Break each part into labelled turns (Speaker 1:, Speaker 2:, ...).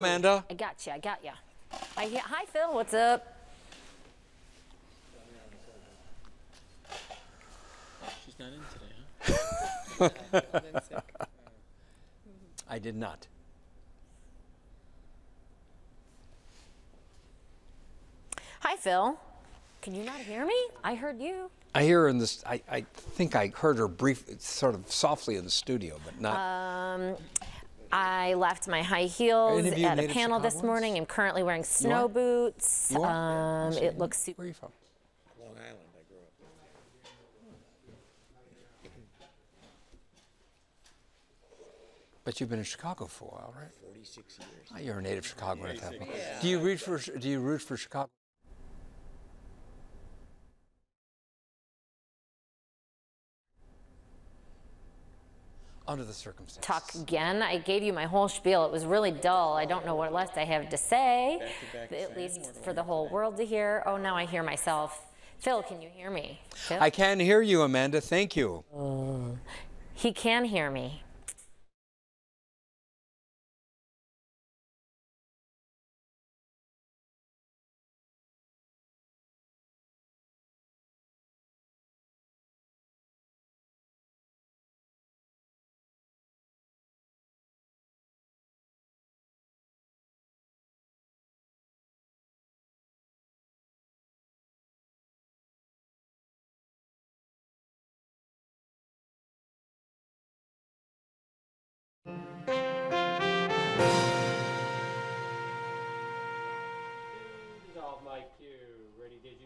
Speaker 1: Amanda.
Speaker 2: I got you. I got you. I hear, hi, Phil. What's up?
Speaker 3: She's not in today, huh?
Speaker 1: I did not.
Speaker 2: Hi, Phil. Can you not hear me? I heard you.
Speaker 1: I hear her in this. I, I think I heard her brief, sort of softly in the studio, but not.
Speaker 2: Um, I left my high heels
Speaker 1: Any of you
Speaker 2: at a panel this morning. I'm currently wearing snow
Speaker 1: are?
Speaker 2: boots.
Speaker 1: You?
Speaker 2: Um, it looks super.
Speaker 1: Where are you from?
Speaker 3: Long Island, I grew up.
Speaker 1: But you've been in Chicago for a while, right?
Speaker 3: 46 years.
Speaker 1: Oh, you're a native Chicagoan at that point. Do you root for? Do you root for Chicago? Under the circumstances.
Speaker 2: Talk again. I gave you my whole spiel. It was really dull. I don't know what else I have to say,
Speaker 3: Back-to-back
Speaker 2: at least for the whole world to hear. Oh, now I hear myself. Phil, can you hear me? Phil?
Speaker 1: I can hear you, Amanda. Thank you.
Speaker 2: he can hear me.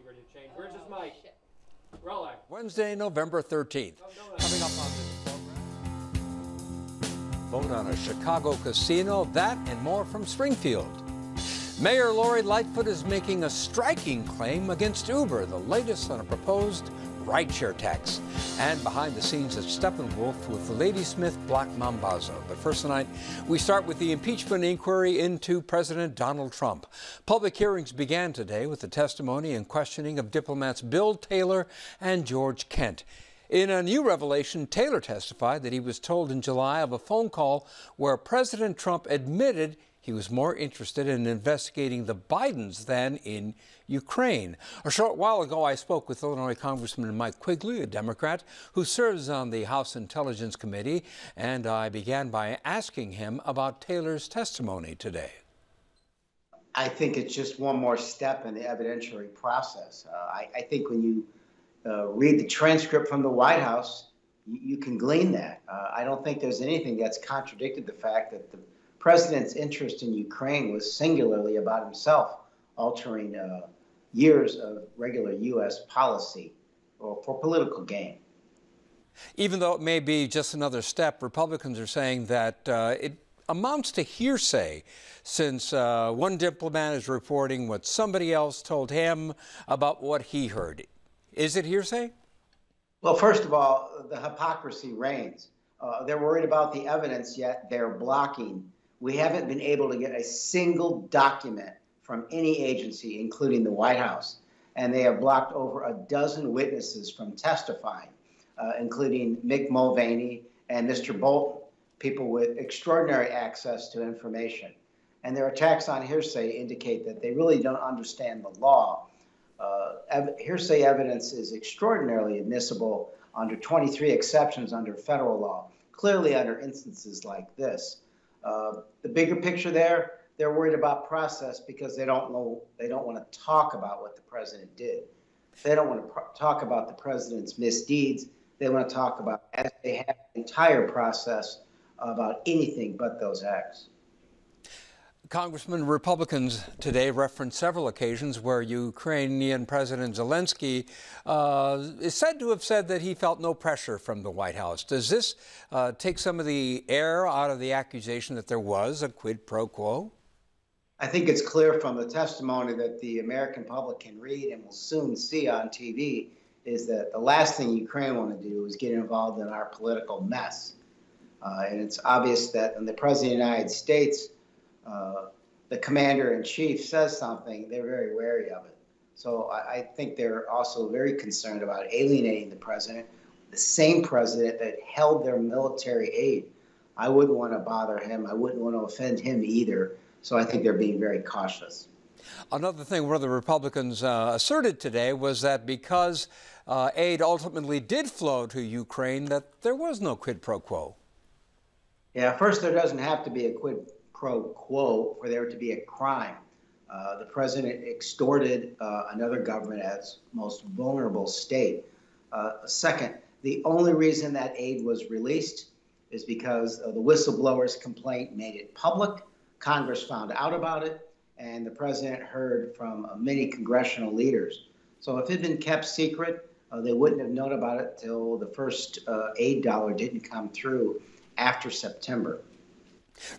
Speaker 4: Ready, did you ready to change? Where's his mic? Oh, Rolling.
Speaker 1: Wednesday, November 13th. Coming up on this program. Vote on a Chicago casino, that and more from Springfield. Mayor Lori Lightfoot is making a striking claim against Uber, the latest on a proposed rideshare tax. And behind the scenes at Steppenwolf with the Ladysmith Black Mambazo. But first tonight, we start with the impeachment inquiry into President Donald Trump. Public hearings began today with the testimony and questioning of diplomats Bill Taylor and George Kent. In a new revelation, Taylor testified that he was told in July of a phone call where President Trump admitted he was more interested in investigating the Bidens than in Ukraine. A short while ago, I spoke with Illinois Congressman Mike Quigley, a Democrat who serves on the House Intelligence Committee, and I began by asking him about Taylor's testimony today.
Speaker 5: I think it's just one more step in the evidentiary process. Uh, I, I think when you uh, read the transcript from the White House, you, you can glean that. Uh, I don't think there's anything that's contradicted the fact that the president's interest in Ukraine was singularly about himself altering uh, years of regular U.S. policy or for political gain.
Speaker 1: Even though it may be just another step, Republicans are saying that uh, it amounts to hearsay since uh, one diplomat is reporting what somebody else told him about what he heard. Is it hearsay?
Speaker 5: Well, first of all, the hypocrisy reigns. Uh, they're worried about the evidence, yet they're blocking. We haven't been able to get a single document from any agency, including the White House. And they have blocked over a dozen witnesses from testifying, uh, including Mick Mulvaney and Mr. Bolton, people with extraordinary access to information. And their attacks on hearsay indicate that they really don't understand the law. Uh, ev- hearsay evidence is extraordinarily admissible under 23 exceptions under federal law, clearly under instances like this. Uh, the bigger picture there, they're worried about process because they don't know, they don't want to talk about what the president did. They don't want to talk about the president's misdeeds. They want to talk about, as they have the entire process, about anything but those acts.
Speaker 1: Congressman, Republicans today referenced several occasions where Ukrainian President Zelensky uh, is said to have said that he felt no pressure from the White House. Does this uh, take some of the air out of the accusation that there was a quid pro quo?
Speaker 5: I think it's clear from the testimony that the American public can read and will soon see on TV is that the last thing Ukraine want to do is get involved in our political mess. Uh, and it's obvious that when the President of the United States, uh, the Commander in Chief, says something, they're very wary of it. So I, I think they're also very concerned about alienating the President, the same President that held their military aid. I wouldn't want to bother him. I wouldn't want to offend him either. So I think they're being very cautious.
Speaker 1: Another thing one of the Republicans uh, asserted today was that because uh, aid ultimately did flow to Ukraine, that there was no quid pro quo.
Speaker 5: Yeah, first, there doesn't have to be a quid pro quo for there to be a crime. Uh, the president extorted uh, another government as most vulnerable state. Uh, second, the only reason that aid was released is because the whistleblower's complaint made it public. Congress found out about it, and the president heard from uh, many congressional leaders. So if it had been kept secret, uh, they wouldn't have known about it till the first uh, aid dollar didn't come through after September.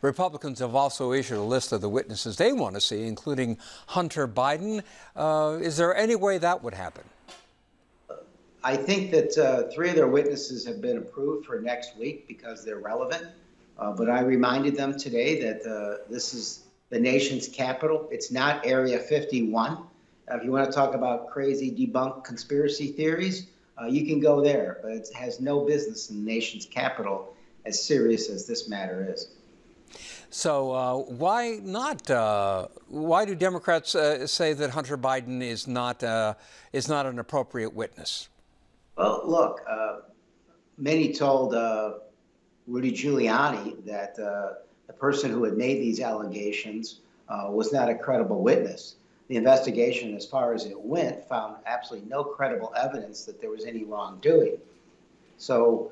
Speaker 1: Republicans have also issued a list of the witnesses they want to see, including Hunter Biden. Uh, is there any way that would happen?
Speaker 5: I think that uh, three of their witnesses have been approved for next week because they're relevant. Uh, but I reminded them today that uh, this is the nation's capital. It's not Area 51. if you want to talk about crazy debunk conspiracy theories, uh, you can go there. But it has no business in the nation's capital, as serious as this matter is.
Speaker 1: So uh, why not? Uh, why do Democrats uh, say that Hunter Biden is not uh, is not an appropriate witness?
Speaker 5: Well, look, uh, many told uh, Rudy Giuliani that the person who had made these allegations was not a credible witness. The investigation, as far as it went, found absolutely no credible evidence that there was any wrongdoing. So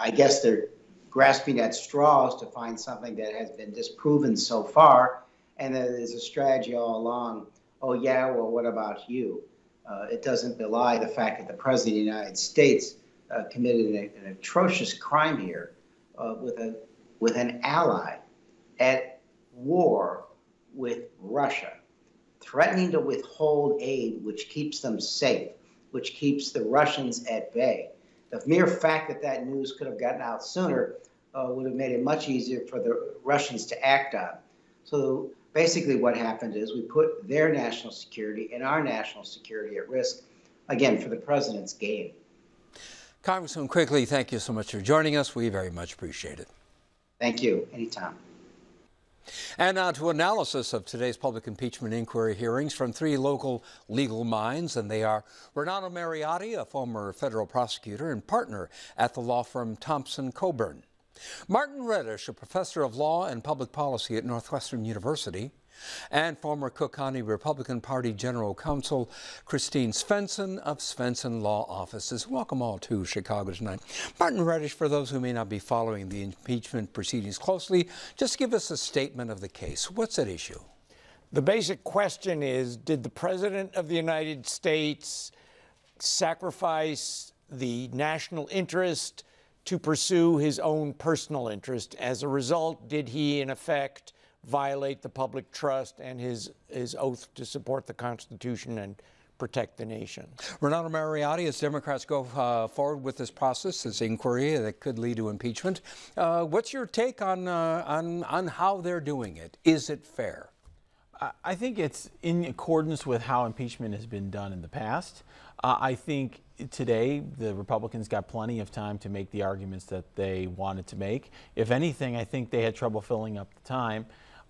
Speaker 5: I guess they're grasping at straws to find something that has been disproven so far, and that is a strategy all along. Oh yeah, well, what about you? Uh, it doesn't belie the fact that the president of the United States uh, committed an, an, atrocious crime here uh, with a with an ally at war with Russia, threatening to withhold aid, which keeps them safe, which keeps the Russians at bay. The mere fact that that news could have gotten out sooner uh, would have made it much easier for the Russians to act on. So basically, what happened is we put their national security and our national security at risk, again, for the president's gain.
Speaker 1: Congressman Quigley, thank you so much for joining us. We very much appreciate it.
Speaker 5: Thank you. Anytime.
Speaker 1: And now to analysis of today's public impeachment inquiry hearings from three local legal minds, and they are Renato Mariotti, a former federal prosecutor and partner at the law firm Thompson Coburn. Martin Redish, a professor of law and public policy at Northwestern University, and former Cook County Republican Party General Counsel Christine Svenson of Svenson Law Offices. Welcome all to Chicago tonight. Martin Redish, for those who may not be following the impeachment proceedings closely, just give us a statement of the case. What's at issue?
Speaker 6: The basic question is Did the President of the United States sacrifice the national interest to pursue his own personal interest? As a result, did he, in effect, violate the public trust and his, his oath to support the Constitution and protect the nation.
Speaker 1: Renato Mariotti, as Democrats go uh, forward with this process, this inquiry that could lead to impeachment, uh, what's your take on, uh, on, on how they're doing it? Is it fair?
Speaker 7: I think it's in accordance with how impeachment has been done in the past. Uh, I think today the Republicans got plenty of time to make the arguments that they wanted to make. If anything, I think they had trouble filling up the time.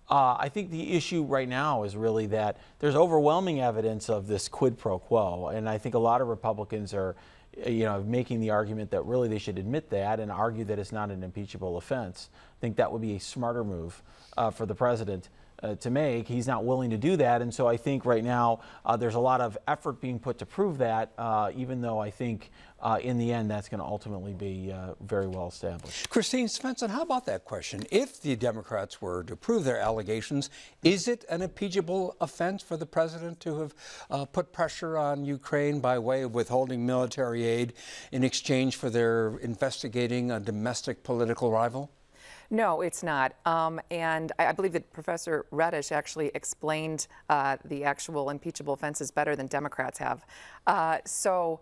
Speaker 7: Uh, I think the issue right now is really that there's overwhelming evidence of this quid pro quo, and I think a lot of Republicans are, you know, making the argument that really they should admit that and argue that it's not an impeachable offense. I think that would be a smarter move uh, for the president uh, to make. He's not willing to do that. And so I think right now uh, there's a lot of effort being put to prove that, uh, even though I think uh, in the end that's going to ultimately be uh, very well established.
Speaker 1: Christine Svenson, how about that question? If the Democrats were to prove their allegations, is it an impeachable offense for the president to have uh, put pressure on Ukraine by way of withholding military aid in exchange for their investigating a domestic political rival?
Speaker 8: No, it's not. Um, and I, I, believe that Professor Redish actually explained uh, the actual impeachable offenses better than Democrats have. Uh, so,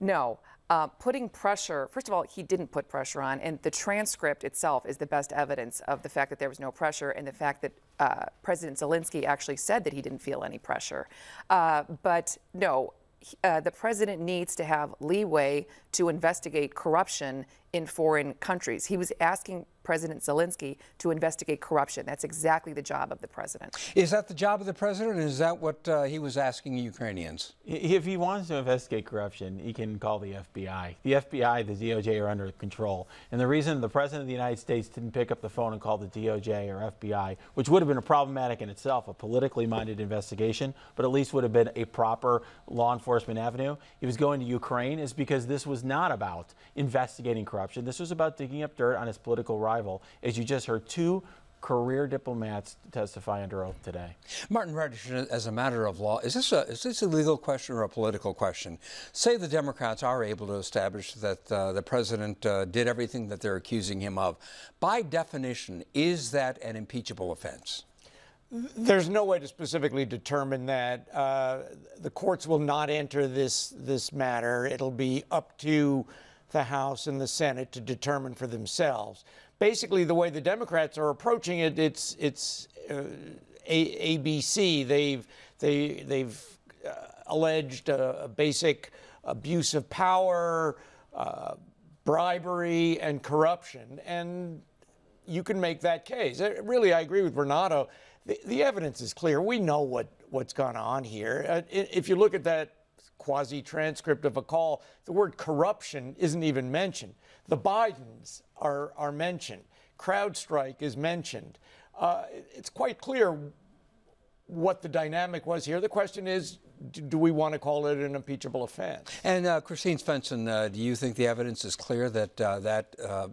Speaker 8: no. Uh, putting pressure, first of all, he didn't put pressure on, and the transcript itself is the best evidence of the fact that there was no pressure and the fact that uh, President Zelensky actually said that he didn't feel any pressure. Uh, but no, uh, the president needs to have leeway to investigate corruption in foreign countries. He was asking President Zelensky to investigate corruption. That's exactly the job of the president.
Speaker 1: Is that the job of the president? Is that what uh, he was asking Ukrainians?
Speaker 7: If he wants to investigate corruption, he can call the FBI. The FBI, the DOJ are under control. And the reason the President of the United States didn't pick up the phone and call the DOJ or FBI, which would have been a problematic in itself, a politically minded investigation, but at least would have been a proper law enforcement avenue, he was going to Ukraine, is because this was not about investigating corruption. This was about digging up dirt on his political rival, as you just heard two career diplomats testify under oath today.
Speaker 1: Martin Redish, as a matter of law, is this a is this a legal question or a political question? Say the Democrats are able to establish that uh, the president uh, did everything that they're accusing him of. By definition, is that an impeachable offense?
Speaker 6: There's no way to specifically determine that. Uh, the courts will not enter this this matter. It'll be up to the House and the Senate to determine for themselves. Basically, the way the Democrats are approaching it, it's it's uh, a- ABC. They've they they've uh, alleged a, a, basic abuse of power, uh, bribery, and corruption, and you can make that case. Uh, really, I agree with Renato. The, the evidence is clear. We know what what's gone on here. Uh, if you look at that quasi transcript of a call, the word corruption isn't even mentioned. The Bidens are, are mentioned. CrowdStrike is mentioned. Uh, it's quite clear what the dynamic was here. The question is, do we want to call it an impeachable offense?
Speaker 1: And uh, Christine Svenson, uh, do you think the evidence is clear that uh, that uh,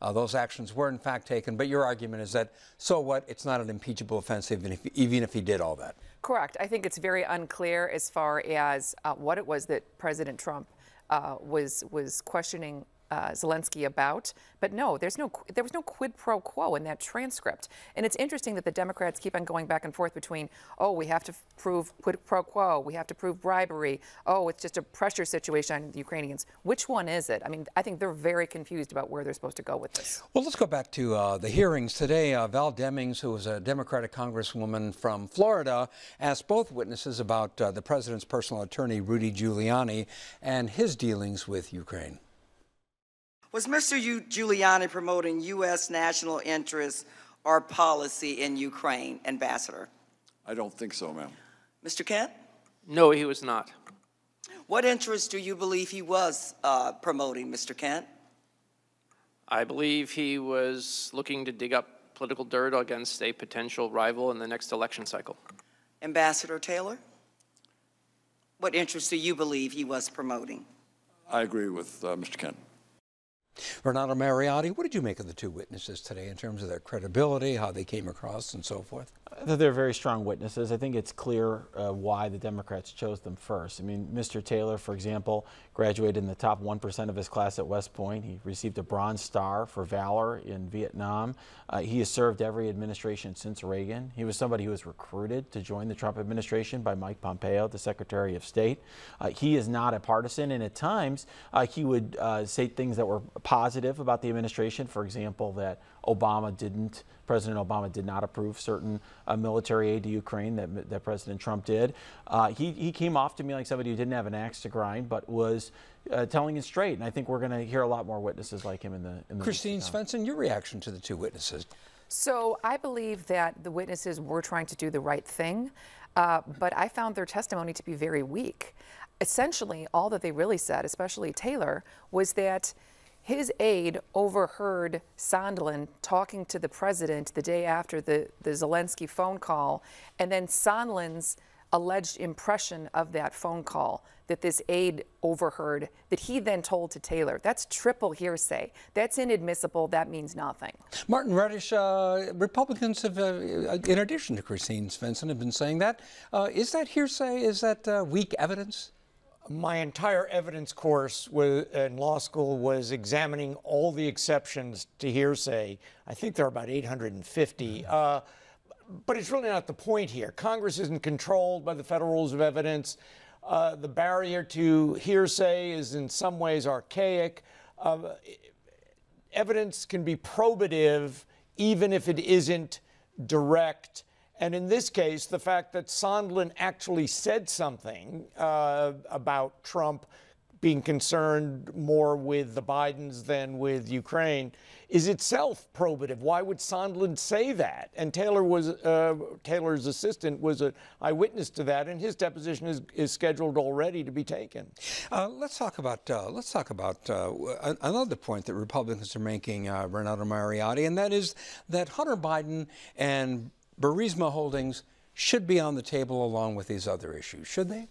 Speaker 1: uh, those actions were in fact taken? But your argument is that so what? It's not an impeachable offense, even if even if he did all that.
Speaker 8: Correct. I think it's very unclear as far as uh, what it was that President Trump uh, was was questioning uh, Zelensky about. But no, there's no there was no quid pro quo in that transcript. And it's interesting that the Democrats keep on going back and forth between, oh, we have to prove quid pro quo, we have to prove bribery, oh, it's just a pressure situation on the Ukrainians. Which one is it? I mean, I think they're very confused about where they're supposed to go with this.
Speaker 1: Well, let's go back to uh, the hearings today. Uh, Val Demings, who was a Democratic congresswoman from Florida, asked both witnesses about uh, the president's personal attorney, Rudy Giuliani, and his dealings with Ukraine.
Speaker 9: Was Mr. Giuliani promoting U.S. national interests or policy in Ukraine, Ambassador?
Speaker 10: I don't think so, ma'am.
Speaker 9: Mr. Kent?
Speaker 11: No, he was not.
Speaker 9: What interests do you believe he was uh, promoting, Mr. Kent?
Speaker 11: I believe he was looking to dig up political dirt against a potential rival in the next election cycle.
Speaker 9: Ambassador Taylor? What interests do you believe he was promoting?
Speaker 10: I agree with uh, Mr. Kent.
Speaker 1: Renato Mariotti, what did you make of the two witnesses today in terms of their credibility, how they came across, and so forth?
Speaker 7: They're very strong witnesses. I think it's clear uh, why the Democrats chose them first. I mean, Mr. Taylor, for example, graduated in the top 1% of his class at West Point. He received a Bronze Star for valor in Vietnam. Uh, he has served every administration since Reagan. He was somebody who was recruited to join the Trump administration by Mike Pompeo, the Secretary of State. Uh, he is not a partisan, and at times uh, he would uh, say things that were positive about the administration. For example, that Obama didn't, President Obama did not approve certain uh, military aid to Ukraine that, that President Trump did. Uh, he, he came off to me like somebody who didn't have an axe to grind, but was uh, telling it straight. And I think we're going to hear a lot more witnesses like him in the. In the
Speaker 1: Christine Svenson, your reaction to the two witnesses?
Speaker 8: So I believe that the witnesses were trying to do the right thing, uh, but I found their testimony to be very weak. Essentially, all that they really said, especially Taylor, was that his aide overheard Sondland talking to the president the day after the, the Zelensky phone call, and then Sondland's alleged impression of that phone call that this aide overheard that he then told to Taylor. That's triple hearsay. That's inadmissible. That means nothing.
Speaker 1: Martin Redish, uh, Republicans have, uh, in addition to Christine Svenson, have been saying that. Uh, is that hearsay? Is that uh, weak evidence?
Speaker 6: My entire evidence course was, in law school was examining all the exceptions to hearsay. I think there are about 850. Uh, but it's really not the point here. Congress isn't controlled by the federal rules of evidence. Uh, the barrier to hearsay is in some ways archaic. Uh, evidence can be probative even if it isn't direct and in this case, the fact that Sondland actually said something uh, about Trump being concerned more with the Bidens than with Ukraine is itself probative. Why would Sondland say that? And Taylor was uh, Taylor's assistant was an eyewitness to that, and his deposition is, is scheduled already to be taken.
Speaker 1: Uh, let's talk about uh, let's talk about uh, another point that Republicans are making, uh, Renato Mariotti, and that is that Hunter Biden and Burisma Holdings should be on the table along with these other issues, should they?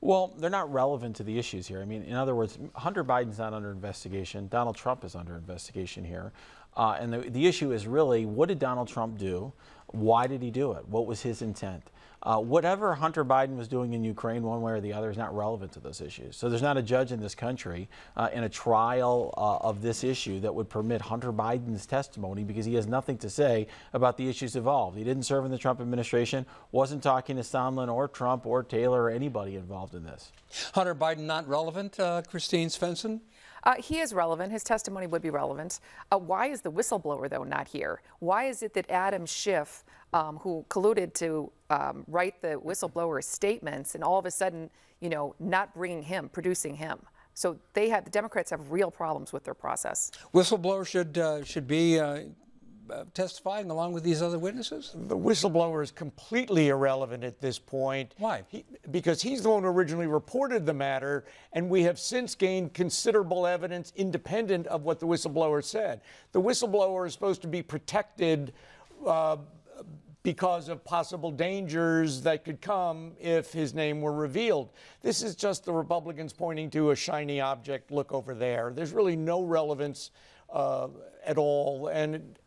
Speaker 7: Well, they're not relevant to the issues here. I mean, in other words, Hunter Biden's not under investigation. Donald Trump is under investigation here. Uh, and the, the issue is really what did Donald Trump do? Why did he do it? What was his intent? Uh, whatever Hunter Biden was doing in Ukraine, one way or the other, is not relevant to those issues. So there's not a judge in this country uh, in a trial uh, of this issue that would permit Hunter Biden's testimony because he has nothing to say about the issues involved. He didn't serve in the Trump administration, wasn't talking to Sondland or Trump or Taylor or anybody involved in this.
Speaker 1: Hunter Biden not relevant, uh, Christine Svenson?
Speaker 8: Uh, he is relevant. His testimony would be relevant. Uh, why is the whistleblower, though, not here? Why is it that Adam Schiff, um, who colluded to um, write the whistleblower statements, and all of a sudden, you know, not bringing him, producing him? So they have the Democrats have real problems with their process.
Speaker 1: Whistleblower should uh, should be uh, testifying along with these other witnesses?
Speaker 6: The whistleblower is completely irrelevant at this point.
Speaker 1: Why?
Speaker 6: He, because he's the one who originally reported the matter, and we have since gained considerable evidence independent of what the whistleblower said. The whistleblower is supposed to be protected. Uh, because of possible dangers that could come if his name were revealed. This is just the Republicans pointing to a shiny object, look over there. There's really no relevance uh, at all. And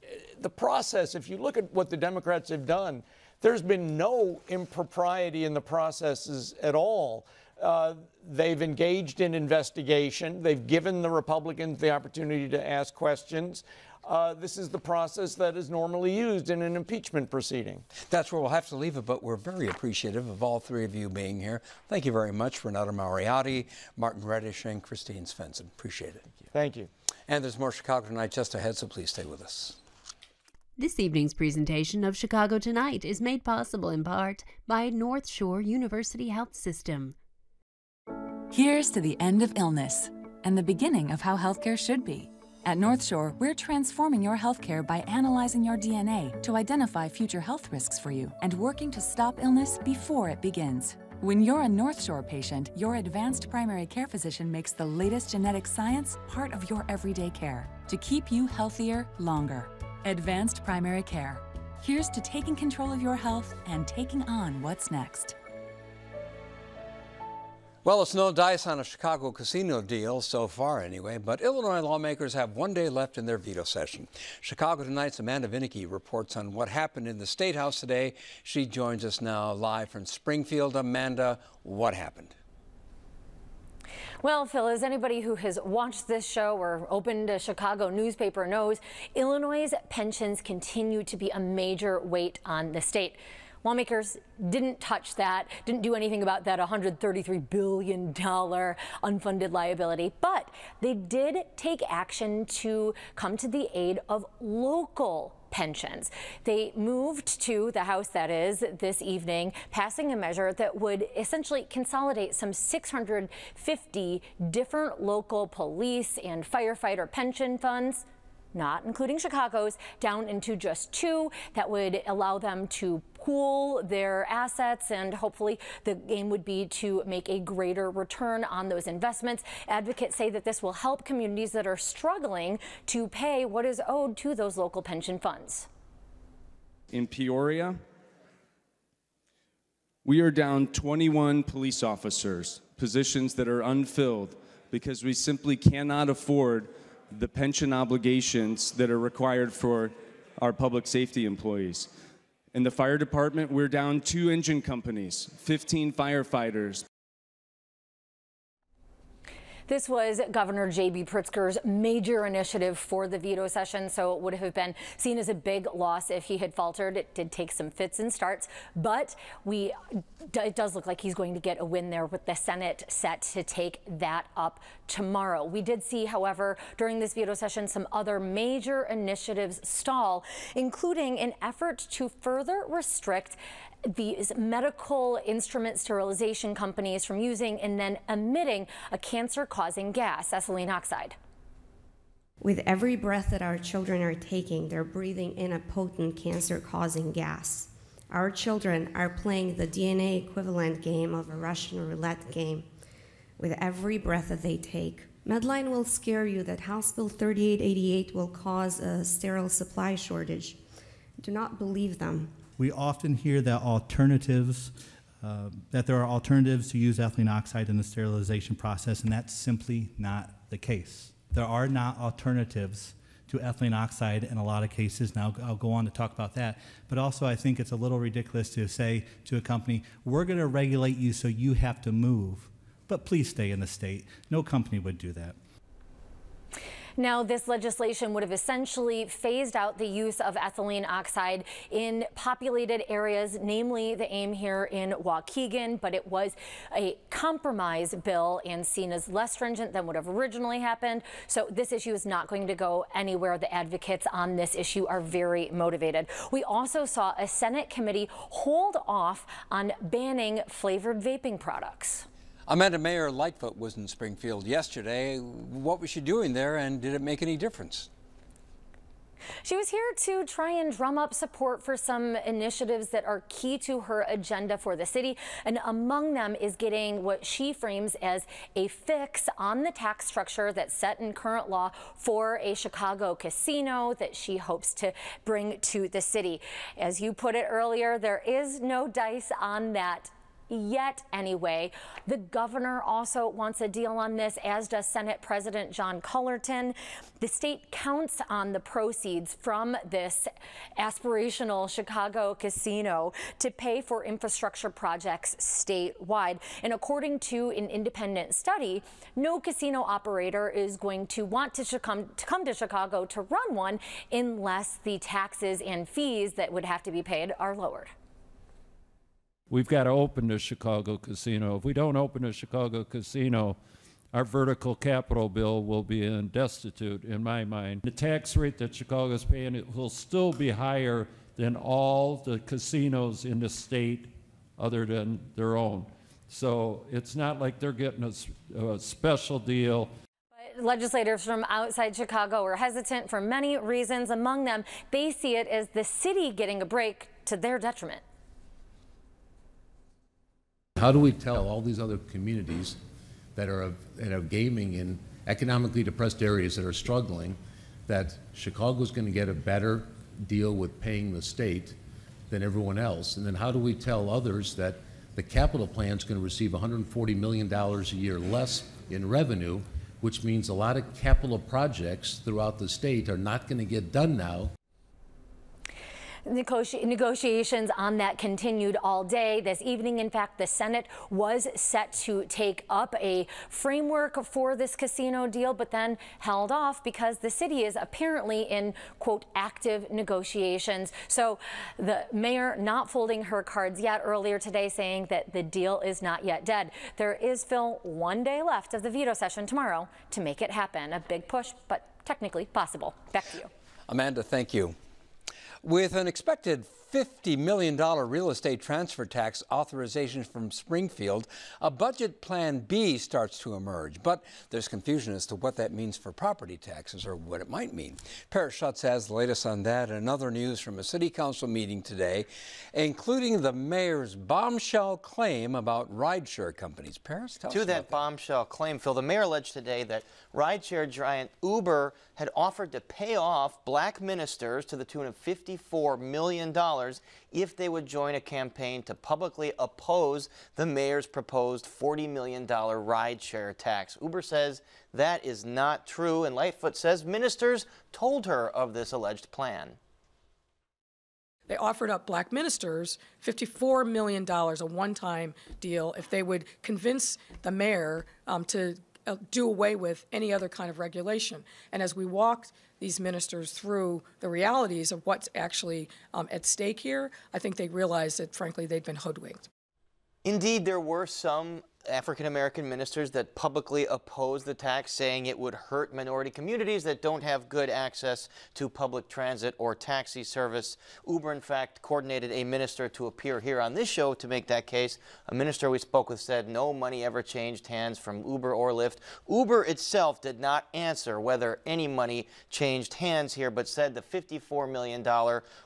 Speaker 6: the process, if you look at what the Democrats have done, there's been no impropriety in the processes at all. Uh, they've engaged in investigation. They've given the Republicans the opportunity to ask questions. Uh, this is the process that is normally used in an impeachment proceeding.
Speaker 1: That's where we'll have to leave it, but we're very appreciative of all three of you being here. Thank you very much, Renato Mariotti, Martin Redish, and Christine Svenson. Appreciate it.
Speaker 6: Thank you.
Speaker 1: And there's more Chicago Tonight just ahead, so please stay with us.
Speaker 12: This evening's presentation of Chicago Tonight is made possible in part by North Shore University Health System.
Speaker 13: Here's to the end of illness and the beginning of how healthcare should be. At North Shore, we're transforming your healthcare by analyzing your DNA to identify future health risks for you and working to stop illness before it begins. When you're a North Shore patient, your advanced primary care physician makes the latest genetic science part of your everyday care to keep you healthier longer. Advanced Primary Care. Here's to taking control of your health and taking on what's next.
Speaker 1: Well, it's no dice on a Chicago casino deal so far, anyway, but Illinois lawmakers have one day left in their veto session. Chicago Tonight's Amanda Vinicky reports on what happened in the State House today. She joins us now live from Springfield. Amanda, what happened?
Speaker 2: Well, Phil, as anybody who has watched this show or opened a Chicago newspaper knows, Illinois' pensions continue to be a major weight on the state. Lawmakers didn't touch that, didn't do anything about that $133 billion unfunded liability, but they did take action to come to the aid of local pensions. They moved to the House, that is, this evening, passing a measure that would essentially consolidate some 650 different local police and firefighter pension funds not including Chicago's, down into just two. That would allow them to pool their assets and hopefully the aim would be to make a greater return on those investments. Advocates say that this will help communities that are struggling to pay what is owed to those local pension funds.
Speaker 14: In Peoria, we are down 21 police officers, positions that are unfilled because we simply cannot afford the pension obligations that are required for our public safety employees. In the fire department, we're down two engine companies, 15 firefighters,
Speaker 2: This was Governor J.B. Pritzker's major initiative for the veto session, so it would have been seen as a big loss if he had faltered. It did take some fits and starts, but we it does look like he's going to get a win there with the Senate set to take that up tomorrow. We did see, however, during this veto session, some other major initiatives stall, including an effort to further restrict these medical instrument sterilization companies from using and then emitting a cancer causing gas, ethylene oxide.
Speaker 15: With every breath that our children are taking, they're breathing in a potent cancer causing gas. Our children are playing the DNA equivalent game of a Russian roulette game with every breath that they take. Medline will scare you that House Bill 3888 will cause a sterile supply shortage. Do not believe them.
Speaker 16: We often hear that alternatives, uh, that there are alternatives to use ethylene oxide in the sterilization process, and that's simply not the case. There are not alternatives to ethylene oxide in a lot of cases. Now, I'll go on to talk about that. But also, I think it's a little ridiculous to say to a company, we're going to regulate you so you have to move, but please stay in the state. No company would do that.
Speaker 2: Now, this legislation would have essentially phased out the use of ethylene oxide in populated areas, namely the aim here in Waukegan, but it was a compromise bill and seen as less stringent than would have originally happened. So this issue is not going to go anywhere. The advocates on this issue are very motivated. We also saw a Senate committee hold off on banning flavored vaping products.
Speaker 1: Amanda Mayor Lightfoot was in Springfield yesterday. What was she doing there and did it make any difference?
Speaker 2: She was here to try and drum up support for some initiatives that are key to her agenda for the city. And among them is getting what she frames as a fix on the tax structure that's set in current law for a Chicago casino that she hopes to bring to the city. As you put it earlier, there is no dice on that yet anyway. The governor also wants a deal on this, as does Senate President John Cullerton. The state counts on the proceeds from this aspirational Chicago casino to pay for infrastructure projects statewide. And according to an independent study, no casino operator is going to want to come, to come to Chicago to run one unless the taxes and fees that would have to be paid are lowered
Speaker 17: we've got to open the Chicago casino. If we don't open the Chicago casino, our vertical capital bill will be in destitute, in my mind. The tax rate that Chicago is paying it will still be higher than all the casinos in the state other than their own. So it's not like they're getting a, a special deal.
Speaker 2: legislators from outside Chicago are hesitant for many reasons. Among them, they see it as the city getting a break to their detriment.
Speaker 18: How do we tell all these other communities that are, that are gaming in economically depressed areas that are struggling that Chicago is going to get a better deal with paying the state than everyone else? And then how do we tell others that the capital plan is going to receive $140 million a year less in revenue, which means a lot of capital projects throughout the state are not going to get done now
Speaker 2: Negoti negotiations on that continued all day. This evening, in fact, the Senate was set to take up a framework for this casino deal, but then held off because the city is apparently in, quote, active negotiations. So the mayor not folding her cards yet earlier today saying that the deal is not yet dead. There is, Phil, one day left of the veto session tomorrow to make it happen. A big push, but technically possible. Back to you.
Speaker 1: Amanda, thank you. With an expected $50 million real estate transfer tax authorization from Springfield, a budget plan B starts to emerge. But there's confusion as to what that means for property taxes or what it might mean. Paris Schutz has the latest on that and other news from a city council meeting today, including the mayor's bombshell claim about rideshare companies. Paris, tell
Speaker 19: to
Speaker 1: us
Speaker 19: that,
Speaker 1: that
Speaker 19: bombshell claim, Phil, the mayor alleged today that rideshare giant Uber had offered to pay off black ministers to the tune of $54 million if they would join a campaign to publicly oppose the mayor's proposed $40 million rideshare tax. Uber says that is not true, and Lightfoot says ministers told her of this alleged plan.
Speaker 20: They offered up black ministers $54 million, a one time deal, if they would convince the mayor um, to uh, do away with any other kind of regulation. And as we walked these ministers through the realities of what's actually um, at stake here, I think they realized that, frankly, they'd been hoodwinked.
Speaker 19: Indeed, there were some African American ministers that publicly oppose the tax, saying it would hurt minority communities that don't have good access to public transit or taxi service. Uber, in fact, coordinated a minister to appear here on this show to make that case. A minister we spoke with said no money ever changed hands from Uber or Lyft. Uber itself did not answer whether any money changed hands here, but said the $54 million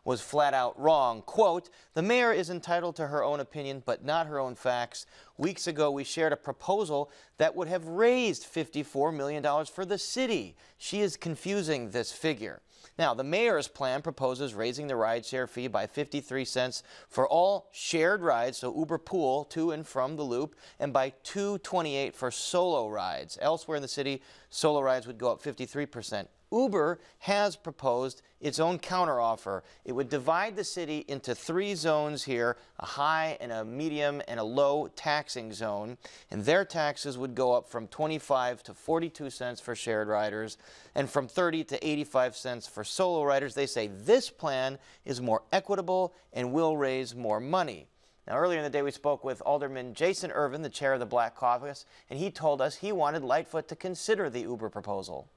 Speaker 19: was flat out wrong. Quote, the mayor is entitled to her own opinion, but not her own facts. Weeks ago, we shared a proposal that would have raised $54 million for the city. She is confusing this figure. Now, the mayor's plan proposes raising the rideshare fee by 53 cents for all shared rides, so Uber Pool to and from the loop, and by 228 for solo rides. Elsewhere in the city, solo rides would go up 53 percent. Uber has proposed its own counteroffer. It would divide the city into three zones here, a high and a medium and a low taxing zone, and their taxes would go up from 25 to 42 cents for shared riders and from 30 to 85 cents for solo riders. They say this plan is more equitable and will raise more money. Now, earlier in the day, we spoke with Alderman Jason Ervin, the chair of the Black Caucus, and he told us he wanted Lightfoot to consider the Uber proposal.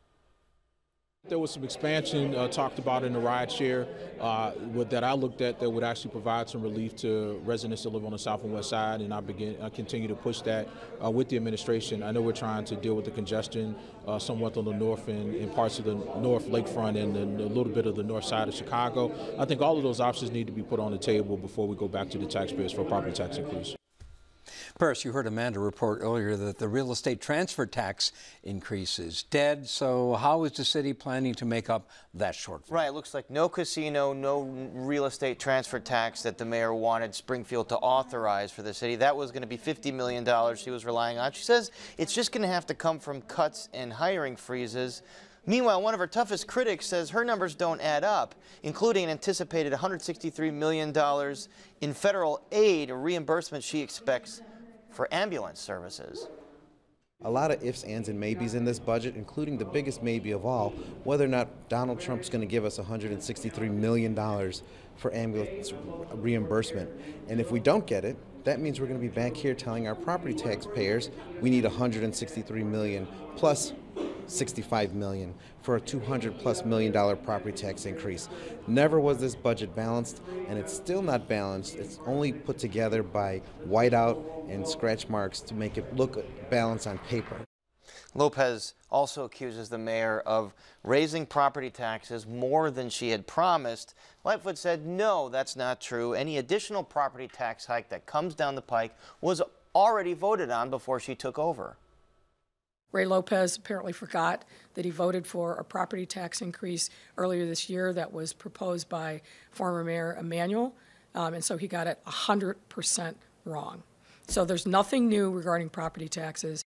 Speaker 21: There was some expansion uh, talked about in the rideshare uh, with, that I looked at that would actually provide some relief to residents that live on the south and west side, and I begin I continue to push that uh, with the administration. I know we're trying to deal with the congestion uh, somewhat on the north and in parts of the north lakefront and a little bit of the north side of Chicago. I think all of those options need to be put on the table before we go back to the taxpayers for a property tax increase.
Speaker 1: Paris, you heard Amanda report earlier that the real estate transfer tax increase is dead. So, how is the city planning to make up that shortfall?
Speaker 19: Right. It looks like no casino, no real estate transfer tax that the mayor wanted Springfield to authorize for the city. That was going to be $50 million she was relying on. She says it's just going to have to come from cuts and hiring freezes. Meanwhile, one of her toughest critics says her numbers don't add up, including an anticipated $163 million in federal aid reimbursement she expects for ambulance services.
Speaker 22: A lot of ifs, ands, and maybes in this budget, including the biggest maybe of all, whether or not Donald Trump's going to give us $163 million for ambulance reimbursement. And if we don't get it, that means we're going to be back here telling our property taxpayers we need 163 million plus 65 million for a 200 plus million dollar property tax increase. Never was this budget balanced, and it's still not balanced. It's only put together by whiteout and scratch marks to make it look balanced on paper.
Speaker 19: Lopez also accuses the mayor of raising property taxes more than she had promised. Lightfoot said, no, that's not true. Any additional property tax hike that comes down the pike was already voted on before she took over.
Speaker 20: Ray Lopez apparently forgot that he voted for a property tax increase earlier this year that was proposed by former Mayor Emanuel, um, and so he got it 100% wrong. So there's nothing new regarding property taxes.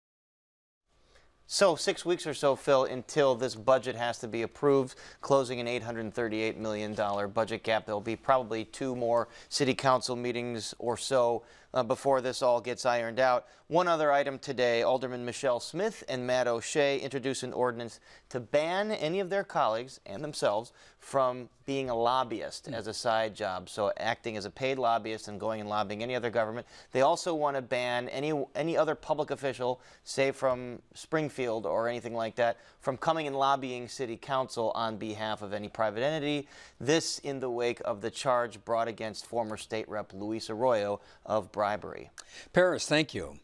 Speaker 19: So six weeks or so, Phil, until this budget has to be approved, closing an $838 million budget gap. There'll be probably two more city council meetings or so uh, before this all gets ironed out. One other item today, Alderman Michelle Smith and Matt O'Shea introduced an ordinance to ban any of their colleagues and themselves from being a lobbyist mm. as a side job, so acting as a paid lobbyist and going and lobbying any other government. They also want to ban any any other public official, say from Springfield or anything like that, from coming and lobbying city council on behalf of any private entity. This in the wake of the charge brought against former state rep Luis Arroyo of bribery.
Speaker 1: Paris, thank you.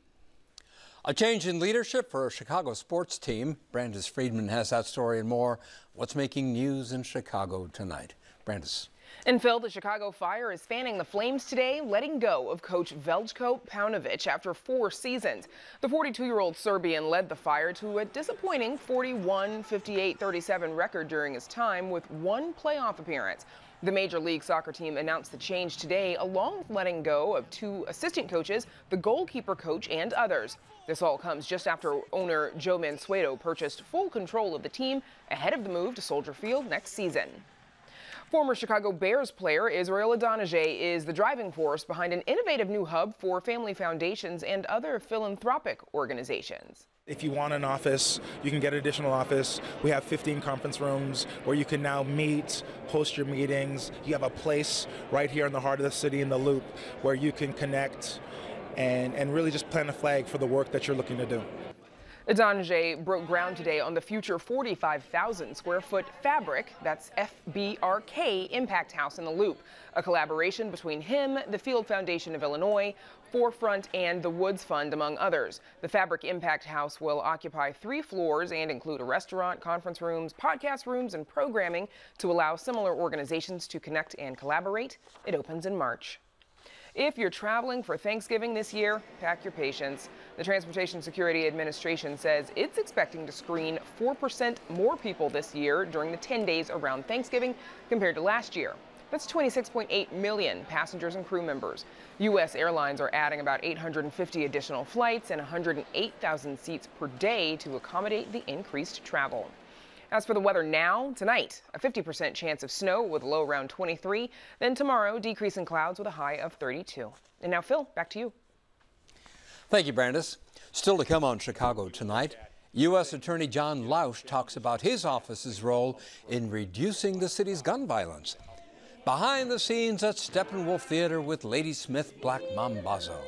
Speaker 1: A change in leadership for a Chicago sports team. Brandis Friedman has that story and more. What's making news in Chicago tonight? Brandis.
Speaker 23: And Phil, the Chicago Fire is fanning the flames today, letting go of coach Veljko Paunovic after four seasons. The 42-year-old Serbian led the Fire to a disappointing 41-58-37 record during his time with one playoff appearance. The Major League Soccer team announced the change today, along with letting go of two assistant coaches, the goalkeeper coach, and others. This all comes just after owner Joe Mansueto purchased full control of the team ahead of the move to Soldier Field next season. Former Chicago Bears player Israel Idonije is the driving force behind an innovative new hub for family foundations and other philanthropic organizations.
Speaker 24: If you want an office, you can get an additional office. We have 15 conference rooms where you can now meet, host your meetings. You have a place right here in the heart of the city in the Loop where you can connect and, and really just plant a flag for the work that you're looking to do.
Speaker 23: Idonije broke ground today on the future 45,000 square foot fabric, that's FBRK Impact House in the Loop, a collaboration between him, the Field Foundation of Illinois, Forefront, and the Woods Fund, among others. The Fabric Impact House will occupy three floors and include a restaurant, conference rooms, podcast rooms, and programming to allow similar organizations to connect and collaborate. It opens in March. If you're traveling for Thanksgiving this year, pack your patience. The Transportation Security Administration says it's expecting to screen 4% more people this year during the 10 days around Thanksgiving compared to last year. That's 26.8 million passengers and crew members. U.S. airlines are adding about 850 additional flights and 108,000 seats per day to accommodate the increased travel. As for the weather now, tonight, a 50% chance of snow with a low around 23. Then tomorrow, decrease in clouds with a high of 32. And now, Phil, back to you.
Speaker 1: Thank you, Brandis. Still to come on Chicago tonight. U.S. Attorney John Lausch talks about his office's role in reducing the city's gun violence. Behind the scenes at Steppenwolf Theater with Ladysmith Black Mambazo.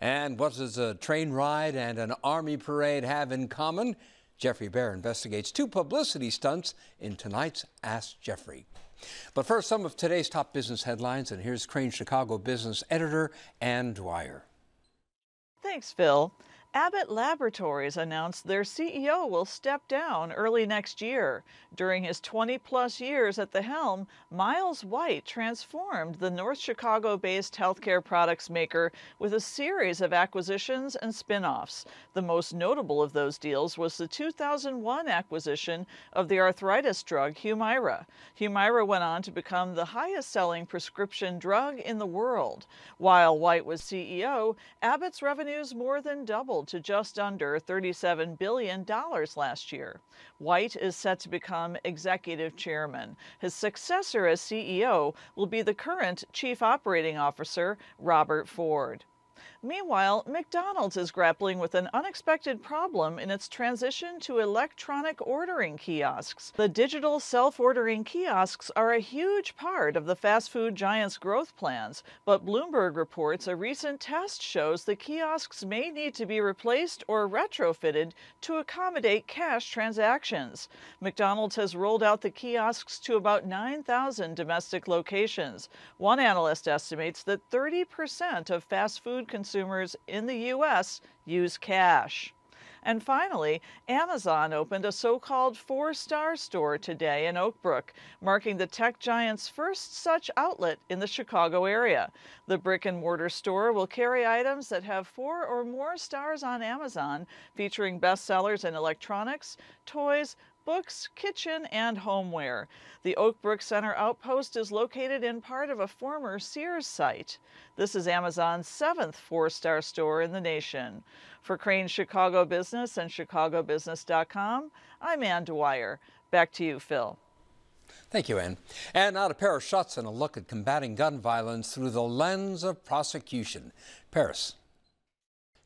Speaker 1: And what does a train ride and an army parade have in common? Geoffrey Baer investigates two publicity stunts in tonight's Ask Geoffrey. But first, some of today's top business headlines, and here's Crain Chicago business editor Ann Dwyer.
Speaker 25: Thanks, Phil. Abbott Laboratories announced their CEO will step down early next year. During his 20 plus years at the helm, Miles White transformed the North Chicago based healthcare products maker with a series of acquisitions and spin offs. The most notable of those deals was the 2001 acquisition of the arthritis drug Humira. Humira went on to become the highest selling prescription drug in the world. While White was CEO, Abbott's revenues more than doubled to just under $37 billion last year. White is set to become executive chairman. His successor as CEO will be the current chief operating officer, Robert Ford. Meanwhile, McDonald's is grappling with an unexpected problem in its transition to electronic ordering kiosks. The digital self ordering kiosks are a huge part of the fast food giant's growth plans, but Bloomberg reports a recent test shows the kiosks may need to be replaced or retrofitted to accommodate cash transactions. McDonald's has rolled out the kiosks to about 9,000 domestic locations. One analyst estimates that 30% of fast food consumers consumers in the U.S. use cash. And finally, Amazon opened a so called four star store today in Oak Brook, marking the tech giant's first such outlet in the Chicago area. The brick and mortar store will carry items that have four or more stars on Amazon, featuring bestsellers in electronics, toys, books, kitchen, and homeware. The Oak Brook Center outpost is located in part of a former Sears site. This is Amazon's seventh four star store in the nation. For Crain Chicago Business and ChicagoBusiness.com, I'm Ann Dwyer. Back to you, Phil.
Speaker 1: Thank you, Ann. And now to Paris and a look at combating gun violence through the lens of prosecution. Paris.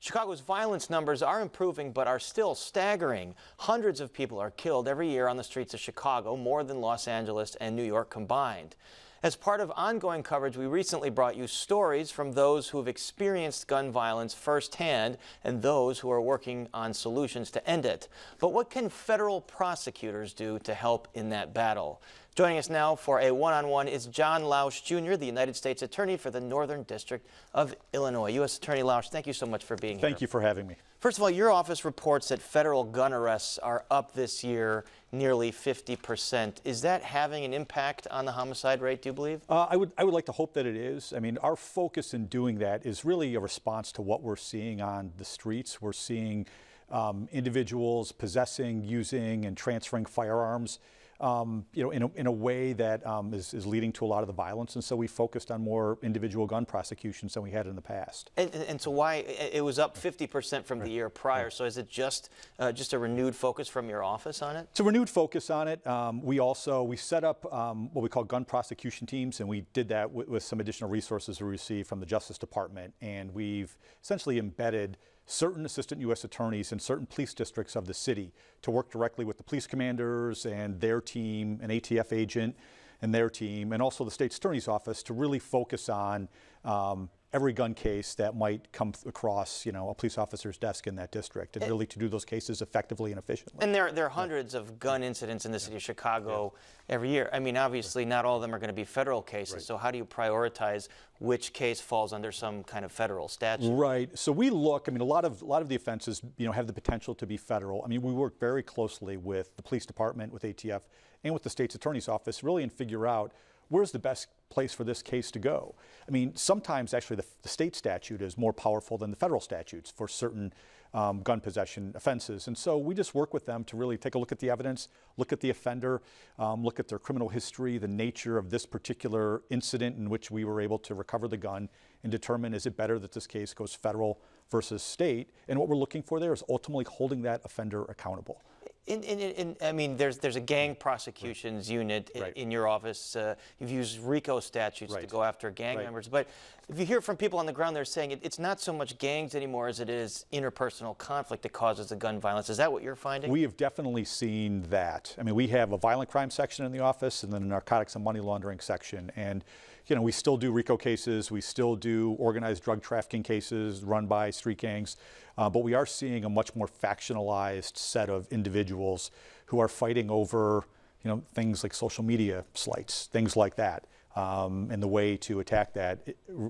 Speaker 19: Chicago's violence numbers are improving but are still staggering. Hundreds of people are killed every year on the streets of Chicago, more than Los Angeles and New York combined. As part of ongoing coverage, we recently brought you stories from those who have experienced gun violence firsthand and those who are working on solutions to end it. But what can federal prosecutors do to help in that battle? Joining us now for a one-on-one -on -one is John Lausch Jr., the United States Attorney for the Northern District of Illinois. U.S. Attorney Lausch, thank you so much for being
Speaker 26: here. Thank you for having me.
Speaker 19: First of all, your office reports that federal gun arrests are up this year nearly 50%. Is that having an impact on the homicide rate, do you believe?
Speaker 26: Uh, I, would, I would like to hope that it is. I mean, our focus in doing that is really a response to what we're seeing on the streets. We're seeing um, individuals possessing, using, and transferring firearms um, you know, in a, in a way that um, is, is leading to a lot of the violence. And so we focused on more individual gun prosecutions than we had in the past.
Speaker 19: And, and so why it was up 50% from the year prior. So is it just uh, just a renewed focus from your office on it?
Speaker 26: It's a renewed focus on it. Um, we also we set up um, what we call gun prosecution teams, and we did that with, with some additional resources we received from the Justice Department, and we've essentially embedded certain assistant U.S. attorneys in certain police districts of the city to work directly with the police commanders and their team, an ATF agent and their team, and also the state's attorney's office to really focus on um, every gun case that might come across, you know, a police officer's desk in that district, and eh really to do those cases effectively and efficiently.
Speaker 19: And there, there are hundreds of gun incidents in the city of Chicago every year. I mean, obviously, not all of them are going to be federal cases. So how do you prioritize which case falls under some kind of federal statute?
Speaker 26: Right. So we look. I mean, a lot of a lot of the offenses, you know, have the potential to be federal. I mean, we work very closely with the police department, with ATF, and with the state's attorney's office, really, and figure out where's the best place for this case to go. I mean, sometimes actually the, the state statute is more powerful than the federal statutes for certain um, gun possession offenses. And so we just work with them to really take a look at the evidence, look at the offender, um, look at their criminal history, the nature of this particular incident in which we were able to recover the gun, and determine is it better that this case goes federal versus state. And what we're looking for there is ultimately holding that offender accountable.
Speaker 19: In, in, in, I mean, there's there's a gang prosecutions right. unit in, right. in, your office. Uh, you've used RICO statutes right. to go after gang members, but if you hear from people on the ground, they're saying it, it's not so much gangs anymore as it is interpersonal conflict that causes the gun violence. Is that what you're finding?
Speaker 26: We have definitely seen that. I mean, we have a violent crime section in the office, and then a narcotics and money laundering section, and you know, we still do RICO cases, we still do organized drug trafficking cases run by street gangs, uh, but we are seeing a much more factionalized set of individuals who are fighting over, you know, things like social media slights, things like that. Um, and the way to attack that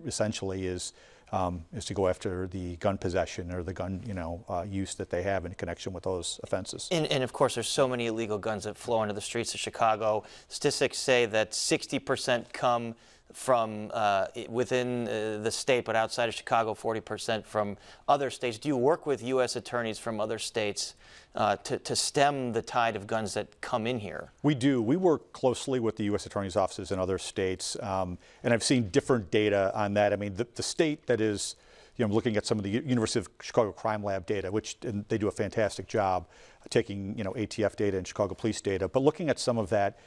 Speaker 26: essentially is um, is to go after the gun possession or the gun, you know, uh, use that they have in connection with those offenses.
Speaker 19: And, and, of course, there's so many illegal guns that flow into the streets of Chicago. Statistics say that 60% come from uh, within uh, the state, but outside of Chicago, 40% from other states. Do you work with U.S. attorneys from other states uh, to, to stem the tide of guns that come in here?
Speaker 26: We do. We work closely with the U.S. attorney's offices in other states, um, and I've seen different data on that. I mean, the, the state that is you know, looking at some of the University of Chicago Crime Lab data, which they do a fantastic job taking, you know, ATF data and Chicago police data, but looking at some of that,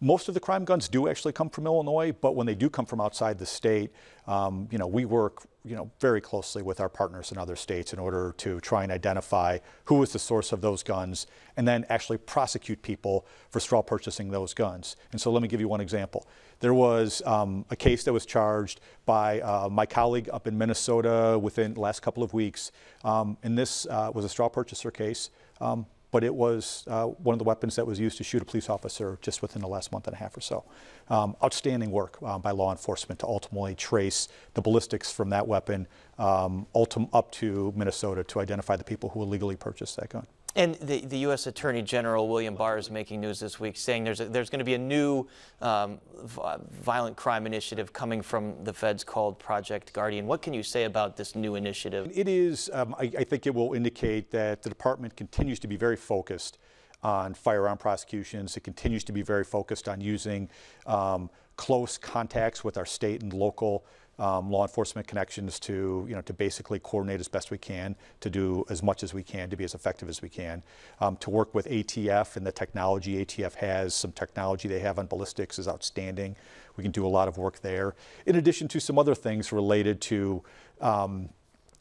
Speaker 26: most of the crime guns do actually come from Illinois, but when they do come from outside the state, um, you know, we work you know, very closely with our partners in other states in order to try and identify who is the source of those guns and then actually prosecute people for straw purchasing those guns. And so let me give you one example. There was um, a case that was charged by uh, my colleague up in Minnesota within the last couple of weeks. Um, and this uh, was a straw purchaser case. Um, but it was uh, one of the weapons that was used to shoot a police officer just within the last month and a half or so. Um, outstanding work uh, by law enforcement to ultimately trace the ballistics from that weapon um, up to Minnesota to identify the people who illegally purchased that gun.
Speaker 19: And the, the U.S. Attorney General William Barr is making news this week saying there's, a, there's going to be a new um, violent crime initiative coming from the feds called Project Guardian. What can you say about this new initiative?
Speaker 26: It is, um, I, I think it will indicate that the department continues to be very focused on firearm prosecutions. It continues to be very focused on using um, close contacts with our state and local um, law enforcement connections to, you know, to basically coordinate as best we can, to do as much as we can, to be as effective as we can, um, to work with ATF and the technology ATF has. Some technology they have on ballistics is outstanding. We can do a lot of work there. In addition to some other things related to um,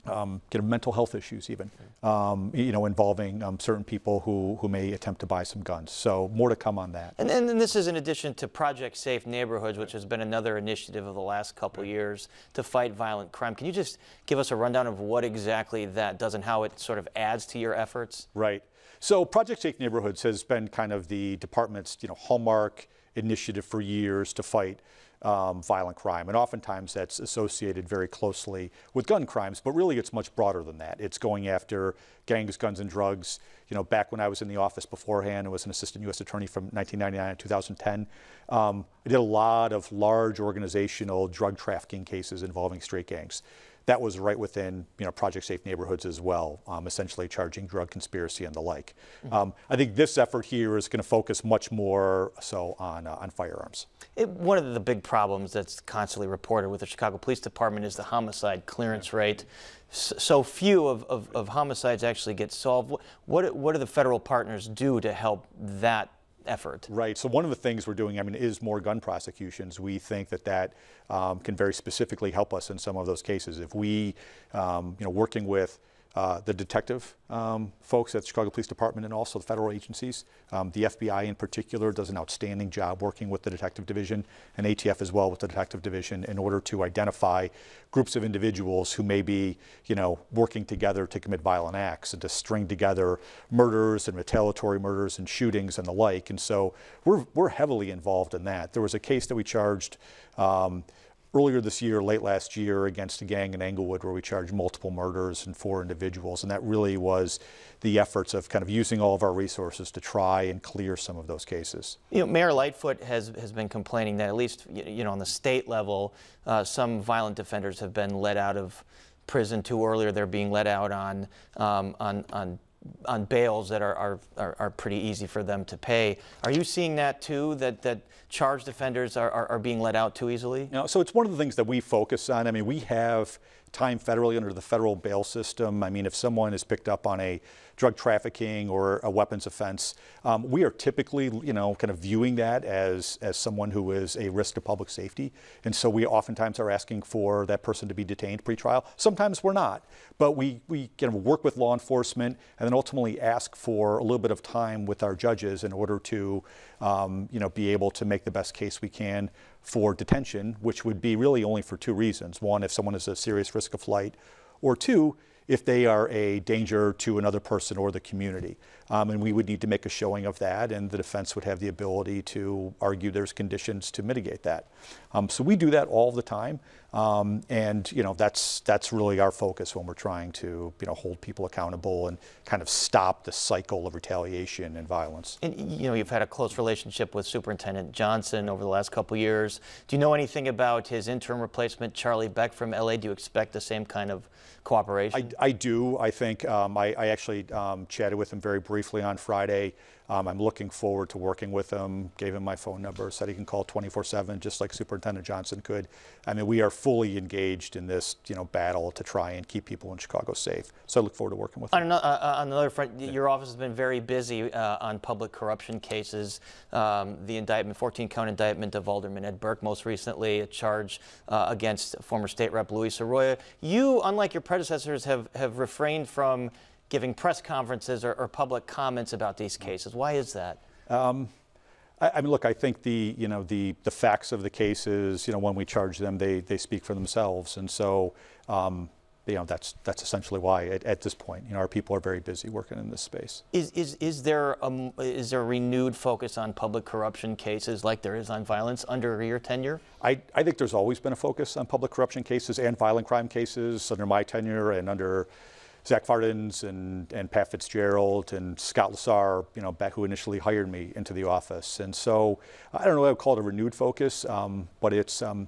Speaker 26: um, mental health issues even, um, you know, involving um, certain people who, who may attempt to buy some guns. So more to come on that.
Speaker 19: And, and this is in addition to Project Safe Neighborhoods, which has been another initiative of the last couple years to fight violent crime. Can you just give us a rundown of what exactly that does and how it sort of adds to your efforts?
Speaker 26: Right. So Project Safe Neighborhoods has been kind of the department's, you know, hallmark initiative for years to fight um, violent crime. And oftentimes that's associated very closely with gun crimes, but really it's much broader than that. It's going after gangs, guns, and drugs. You know, back when I was in the office beforehand, I was an assistant U.S. attorney from 1999 to 2010. Um, I did a lot of large organizational drug trafficking cases involving straight gangs that was right within you know Project Safe Neighborhoods as well, um, essentially charging drug conspiracy and the like. Mm-hmm. Um, I think this effort here is going to focus much more so on uh, on firearms.
Speaker 19: It, one of the big problems that's constantly reported with the Chicago Police Department is the homicide clearance rate. So few of, of, of homicides actually get solved. What, what do the federal partners do to help that effort.
Speaker 26: Right. So one of the things we're doing, I mean, is more gun prosecutions. We think that that um, can very specifically help us in some of those cases. If we, um, you know, working with uh, the detective um, folks at the Chicago Police Department and also the federal agencies. Um, the FBI in particular does an outstanding job working with the detective division and ATF as well with the detective division in order to identify groups of individuals who may be, you know, working together to commit violent acts and to string together murders and retaliatory murders and shootings and the like. And so we're, we're heavily involved in that. There was a case that we charged um, earlier this year, late last year, against a gang in Englewood where we charged multiple murders and four individuals. And that really was the efforts of kind of using all of our resources to try and clear some of those cases.
Speaker 19: You know, Mayor Lightfoot has, has been complaining that at least, you know, on the state level, uh, some violent offenders have been let out of prison too early. They're being let out on, um, on, on on bails that are, are, are, are, pretty easy for them to pay. Are you seeing that too, that, that charged offenders are, are, are being let out too easily?
Speaker 26: No, so it's one of the things that we focus on. I mean, we have time federally under the federal bail system. I mean, if someone is picked up on a drug trafficking or a weapons offense, um, we are typically, you know, kind of viewing that as, as someone who is a risk to public safety. And so we oftentimes are asking for that person to be detained pretrial. Sometimes we're not, but we, we kind of work with law enforcement and then ultimately ask for a little bit of time with our judges in order to, um, you know, be able to make the best case we can for detention, which would be really only for two reasons. One, if someone is a serious risk of flight, or two, if they are a danger to another person or the community. Um, and we would need to make a showing of that, and the defense would have the ability to argue there's conditions to mitigate that. Um, so we do that all the time, um, and you know that's that's really our focus when we're trying to you know hold people accountable and kind of stop the cycle of retaliation and violence.
Speaker 19: And you know you've had a close relationship with Superintendent Johnson over the last couple years. Do you know anything about his interim replacement, Charlie Beck from LA? Do you expect the same kind of cooperation?
Speaker 26: I, I do. I think um, I, I, actually um, chatted with him very briefly on Friday. Um, I'm looking forward to working with him. Gave him my phone number, said he can call 24/7, just like Superintendent Johnson could. I mean, we are fully engaged in this, you know, battle to try and keep people in Chicago safe. So I look forward to working with
Speaker 19: on
Speaker 26: him.
Speaker 19: Another, uh, on another front, yeah. your office has been very busy uh, on public corruption cases. Um, the indictment, 14 count indictment of Alderman Ed Burke, most recently a charge uh, against former State Rep Luis Arroyo. You, unlike your predecessors, have have refrained from giving press conferences or, or public comments about these cases. Why is that? Um,
Speaker 26: I, I, mean, look, I think the you know the the facts of the cases, you know, when we charge them, they they speak for themselves, and so. Um, you know that's that's essentially why at, at, this point you know our people are very busy working in this space.
Speaker 19: Is is is there a, is there a renewed focus on public corruption cases like there is on violence under your tenure?
Speaker 26: I, I think there's always been a focus on public corruption cases and violent crime cases under my tenure and under Zach Fardon's and, and Pat Fitzgerald and Scott Lassar, you know, back who initially hired me into the office. And so I don't know, what I would call it a renewed focus, um, but it's, um,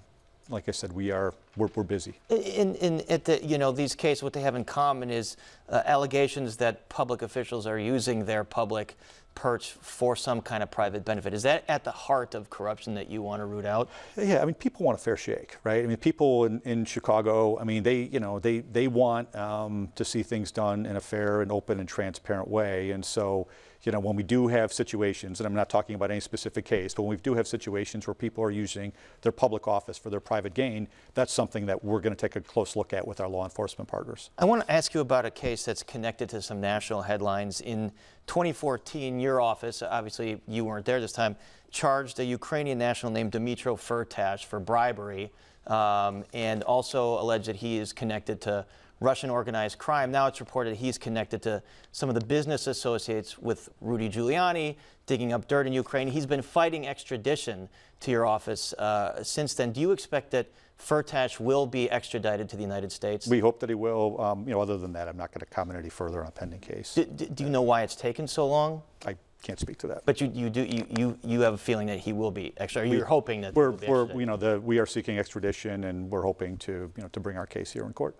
Speaker 26: like I said, we are we're, we're busy.
Speaker 19: In, in at the you know these cases, what they have in common is uh, allegations that public officials are using their public perch for some kind of private benefit. Is that at the heart of corruption that you want to root out?
Speaker 26: Yeah, I mean, people want a fair shake, right? I mean, people in, in Chicago, I mean, they, you know, they, they want um, to see things done in a fair and open and transparent way. And so, you know, when we do have situations, and I'm not talking about any specific case, but when we do have situations where people are using their public office for their private gain, that's something that we're going to take a close look at with our law enforcement partners.
Speaker 19: I want to ask you about a case that's connected to some national headlines. In 2014, your office, obviously you weren't there this time, charged a Ukrainian national named Dmytro Firtash for bribery um, and also alleged that he is connected to Russian organized crime. Now it's reported he's connected to some of the business associates with Rudy Giuliani, digging up dirt in Ukraine. He's been fighting extradition to your office uh, since then. Do you expect that Firtash will be extradited to the United States?
Speaker 26: We hope that he will. Um, you know, other than that, I'm not going to comment any further on a pending case.
Speaker 19: Do, do, you know why it's taken so long?
Speaker 26: I can't speak to that.
Speaker 19: But you, you do you, you, you have a feeling that he will be extra. You're hoping that
Speaker 26: we're, we're you know the we are seeking extradition and we're hoping to you know to bring our case here in court.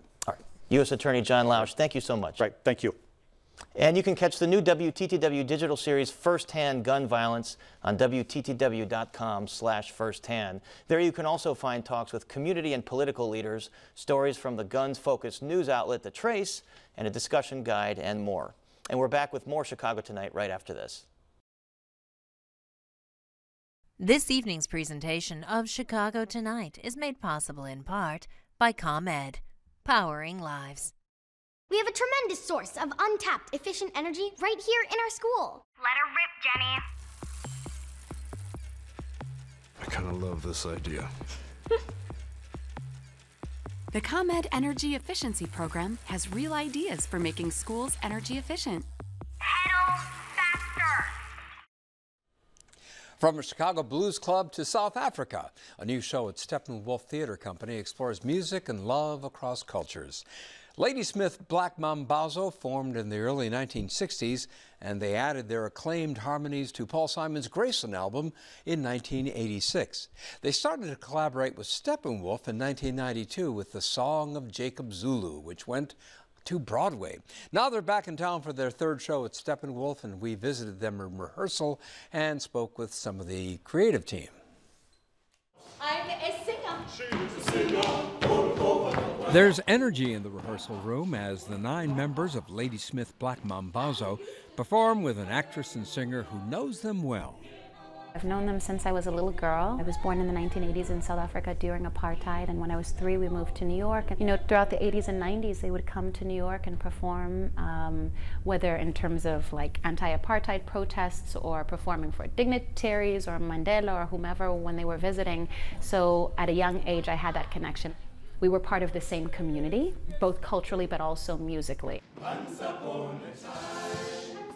Speaker 19: All right. U.S. Attorney John Lausch, thank you so much.
Speaker 26: Right, thank you.
Speaker 19: And you can catch the new WTTW digital series Firsthand Gun Violence on WTTW.com slash firsthand. There you can also find talks with community and political leaders, stories from the guns-focused news outlet The Trace, and a discussion guide and more. And we're back with more Chicago Tonight right after this.
Speaker 12: This evening's presentation of Chicago Tonight is made possible in part by ComEd powering lives.
Speaker 27: We have a tremendous source of untapped, efficient energy right here in our school.
Speaker 28: Let her rip, Jenny.
Speaker 29: I kind of love this idea.
Speaker 13: The ComEd Energy Efficiency Program has real ideas for making schools energy efficient.
Speaker 1: From the Chicago Blues Club to South Africa, a new show at Steppenwolf Theater Company explores music and love across cultures. Ladysmith Black Mambazo formed in the early 1960s, and they added their acclaimed harmonies to Paul Simon's Graceland album in 1986. They started to collaborate with Steppenwolf in 1992 with the Song of Jacob Zulu, which went to Broadway. Now they're back in town for their third show at Steppenwolf, and we visited them in rehearsal and spoke with some of the creative team.
Speaker 30: I'm a singer.
Speaker 1: There's energy in the rehearsal room as the nine members of Ladysmith Black Mambazo perform with an actress and singer who knows them well.
Speaker 31: I've known them since I was a little girl. I was born in the 1980s in South Africa during apartheid, and when I was three, we moved to New York. And, you know, throughout the 80s and 90s, they would come to New York and perform, um, whether in terms of like anti-apartheid protests or performing for dignitaries or Mandela or whomever when they were visiting. So at a young age, I had that connection. We were part of the same community, both culturally but also musically.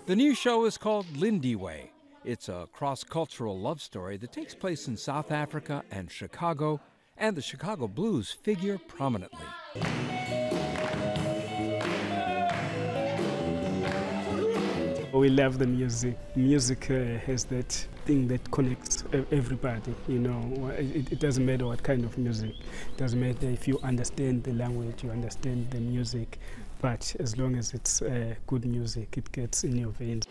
Speaker 1: The new show is called Lindiwe. It's a cross cultural love story that takes place in South Africa and Chicago, and the Chicago Blues figure prominently.
Speaker 32: We love the music. Music uh, has that thing that connects everybody. You know, it, it doesn't matter what kind of music. It doesn't matter if you understand the language, you understand the music. But as long as it's uh, good music, it gets in your veins.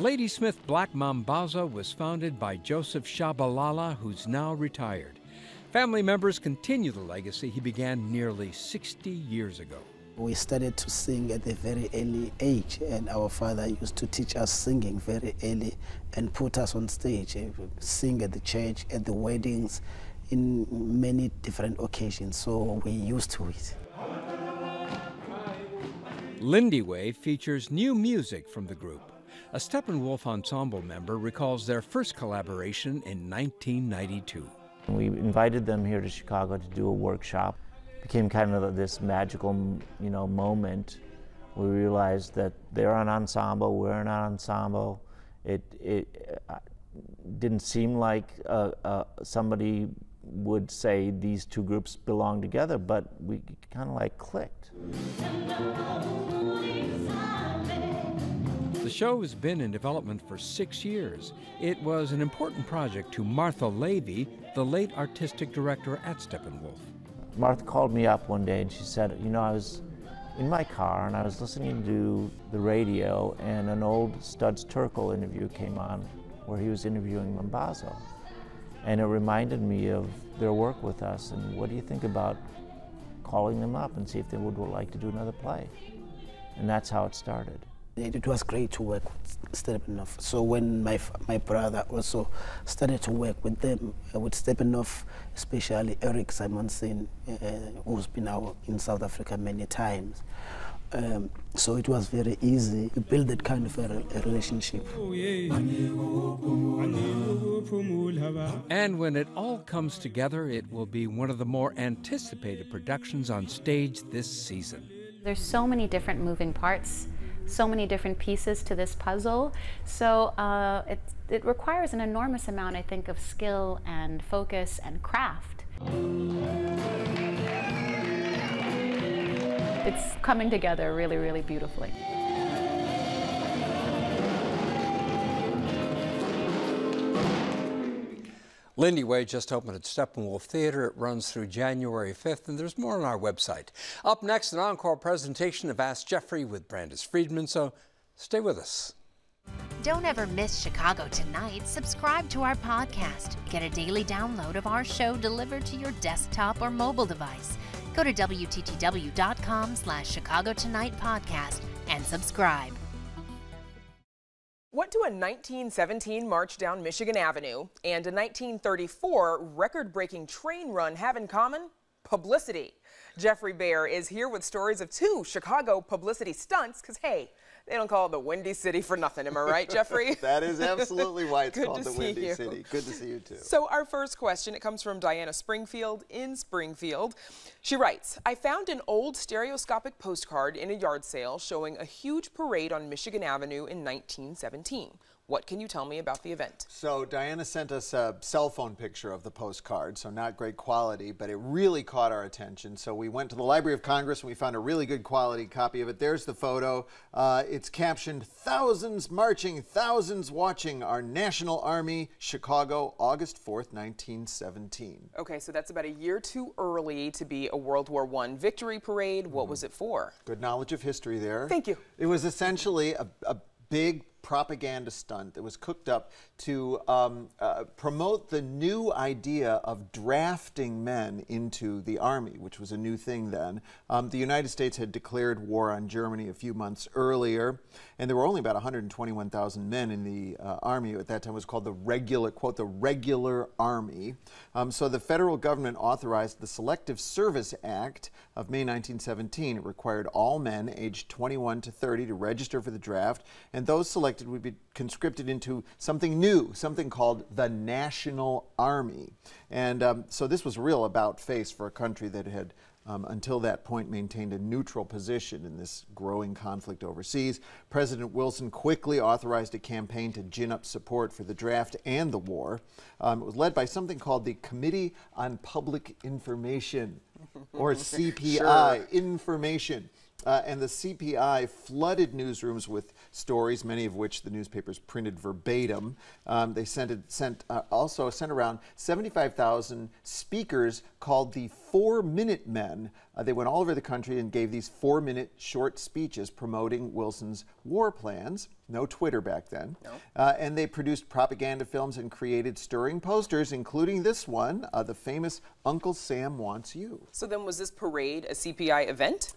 Speaker 1: Ladysmith Black Mambazo was founded by Joseph Shabalala, who's now retired. Family members continue the legacy he began nearly 60 years ago.
Speaker 33: We started to sing at a very early age, and our father used to teach us singing very early and put us on stage, eh, sing at the church, at the weddings, in many different occasions. So we used to it.
Speaker 1: Lindy Lindiwe features new music from the group. A Steppenwolf ensemble member recalls their first collaboration in 1992.
Speaker 34: We invited them here to Chicago to do a workshop. It Became kind of this magical, you know, moment. We realized that they're an ensemble, we're an ensemble. It it uh, didn't seem like uh, uh, somebody would say these two groups belong together, but we kind of like clicked.
Speaker 1: The show has been in development for six years. It was an important project to Martha Lavey, the late artistic director at Steppenwolf.
Speaker 34: Martha called me up one day and she said, You know, I was in my car and I was listening to the radio, and an old Studs Terkel interview came on where he was interviewing Mambazo. And it reminded me of their work with us, and what do you think about calling them up and see if they would like to do another play? And that's how it started.
Speaker 33: It, it was great to work with Steppenwolf. So when my my brother also started to work with them, uh, with Steppenwolf, especially Eric Simonson, uh, who's been out in South Africa many times. Um, so it was very easy to build that kind of a, a relationship.
Speaker 1: And when it all comes together, it will be one of the more anticipated productions on stage this season.
Speaker 31: There's so many different moving parts, so many different pieces to this puzzle. So uh, it, it requires an enormous amount, I think, of skill and focus and craft. It's coming together really, really beautifully.
Speaker 1: Lindiwe just opened at Steppenwolf Theater. It runs through January 5th, and there's more on our website. Up next, an encore presentation of Ask Geoffrey with Brandis Friedman, so stay with us.
Speaker 35: Don't ever miss Chicago Tonight. Subscribe to our podcast. Get a daily download of our show delivered to your desktop or mobile device. Go to WTTW.com slash Chicago Tonight podcast and subscribe.
Speaker 23: What do a 1917 march down Michigan Avenue and a 1934 record breaking train run have in common? publicity. Geoffrey Baer is here with stories of two Chicago publicity stunts, because hey, they don't call it the Windy City for nothing. Am I right, Geoffrey?
Speaker 36: that is absolutely why it's called the Windy
Speaker 23: you.
Speaker 36: City. Good to see you too.
Speaker 23: So, our first question, it comes from Diana Springfield in Springfield. She writes I found an old stereoscopic postcard in a yard sale showing a huge parade on Michigan Avenue in 1917. What can you tell me about the event?
Speaker 36: So Diana sent us a cell phone picture of the postcard, so not great quality, but it really caught our attention. So we went to the Library of Congress and we found a really good quality copy of it. There's the photo. Uh, it's captioned "Thousands marching, thousands watching our National Army, Chicago, August 4th, 1917."
Speaker 23: Okay, so that's about a year too early to be a World War I victory parade. What was it for?
Speaker 36: Good knowledge of history there.
Speaker 23: Thank you.
Speaker 36: It was essentially a, a big propaganda stunt that was cooked up to um, uh, promote the new idea of drafting men into the army, which was a new thing then. Um, the United States had declared war on Germany a few months earlier, and there were only about 121,000 men in the uh, army. At that time, it was called the regular, quote, the regular army. Um, so the federal government authorized the Selective Service Act of May 1917. It required all men aged 21 to 30 to register for the draft, and those selected would be conscripted into something new, something called the National Army. And um, so this was a real about face for a country that had um, until that point maintained a neutral position in this growing conflict overseas. President Wilson quickly authorized a campaign to gin up support for the draft and the war. Um, it was led by something called the Committee on Public Information, or CPI,
Speaker 23: Sure.
Speaker 36: information. Uh, and the CPI flooded newsrooms with stories, many of which the newspapers printed verbatim. Um, they sent, it, sent uh, also sent around 75,000 speakers called the Four Minute Men. Uh, they went all over the country and gave these four-minute short speeches promoting Wilson's war plans. No Twitter back then. Uh, and they produced propaganda films and created stirring posters, including this one, uh, the famous Uncle Sam Wants You.
Speaker 23: So then, was this parade a CPI event?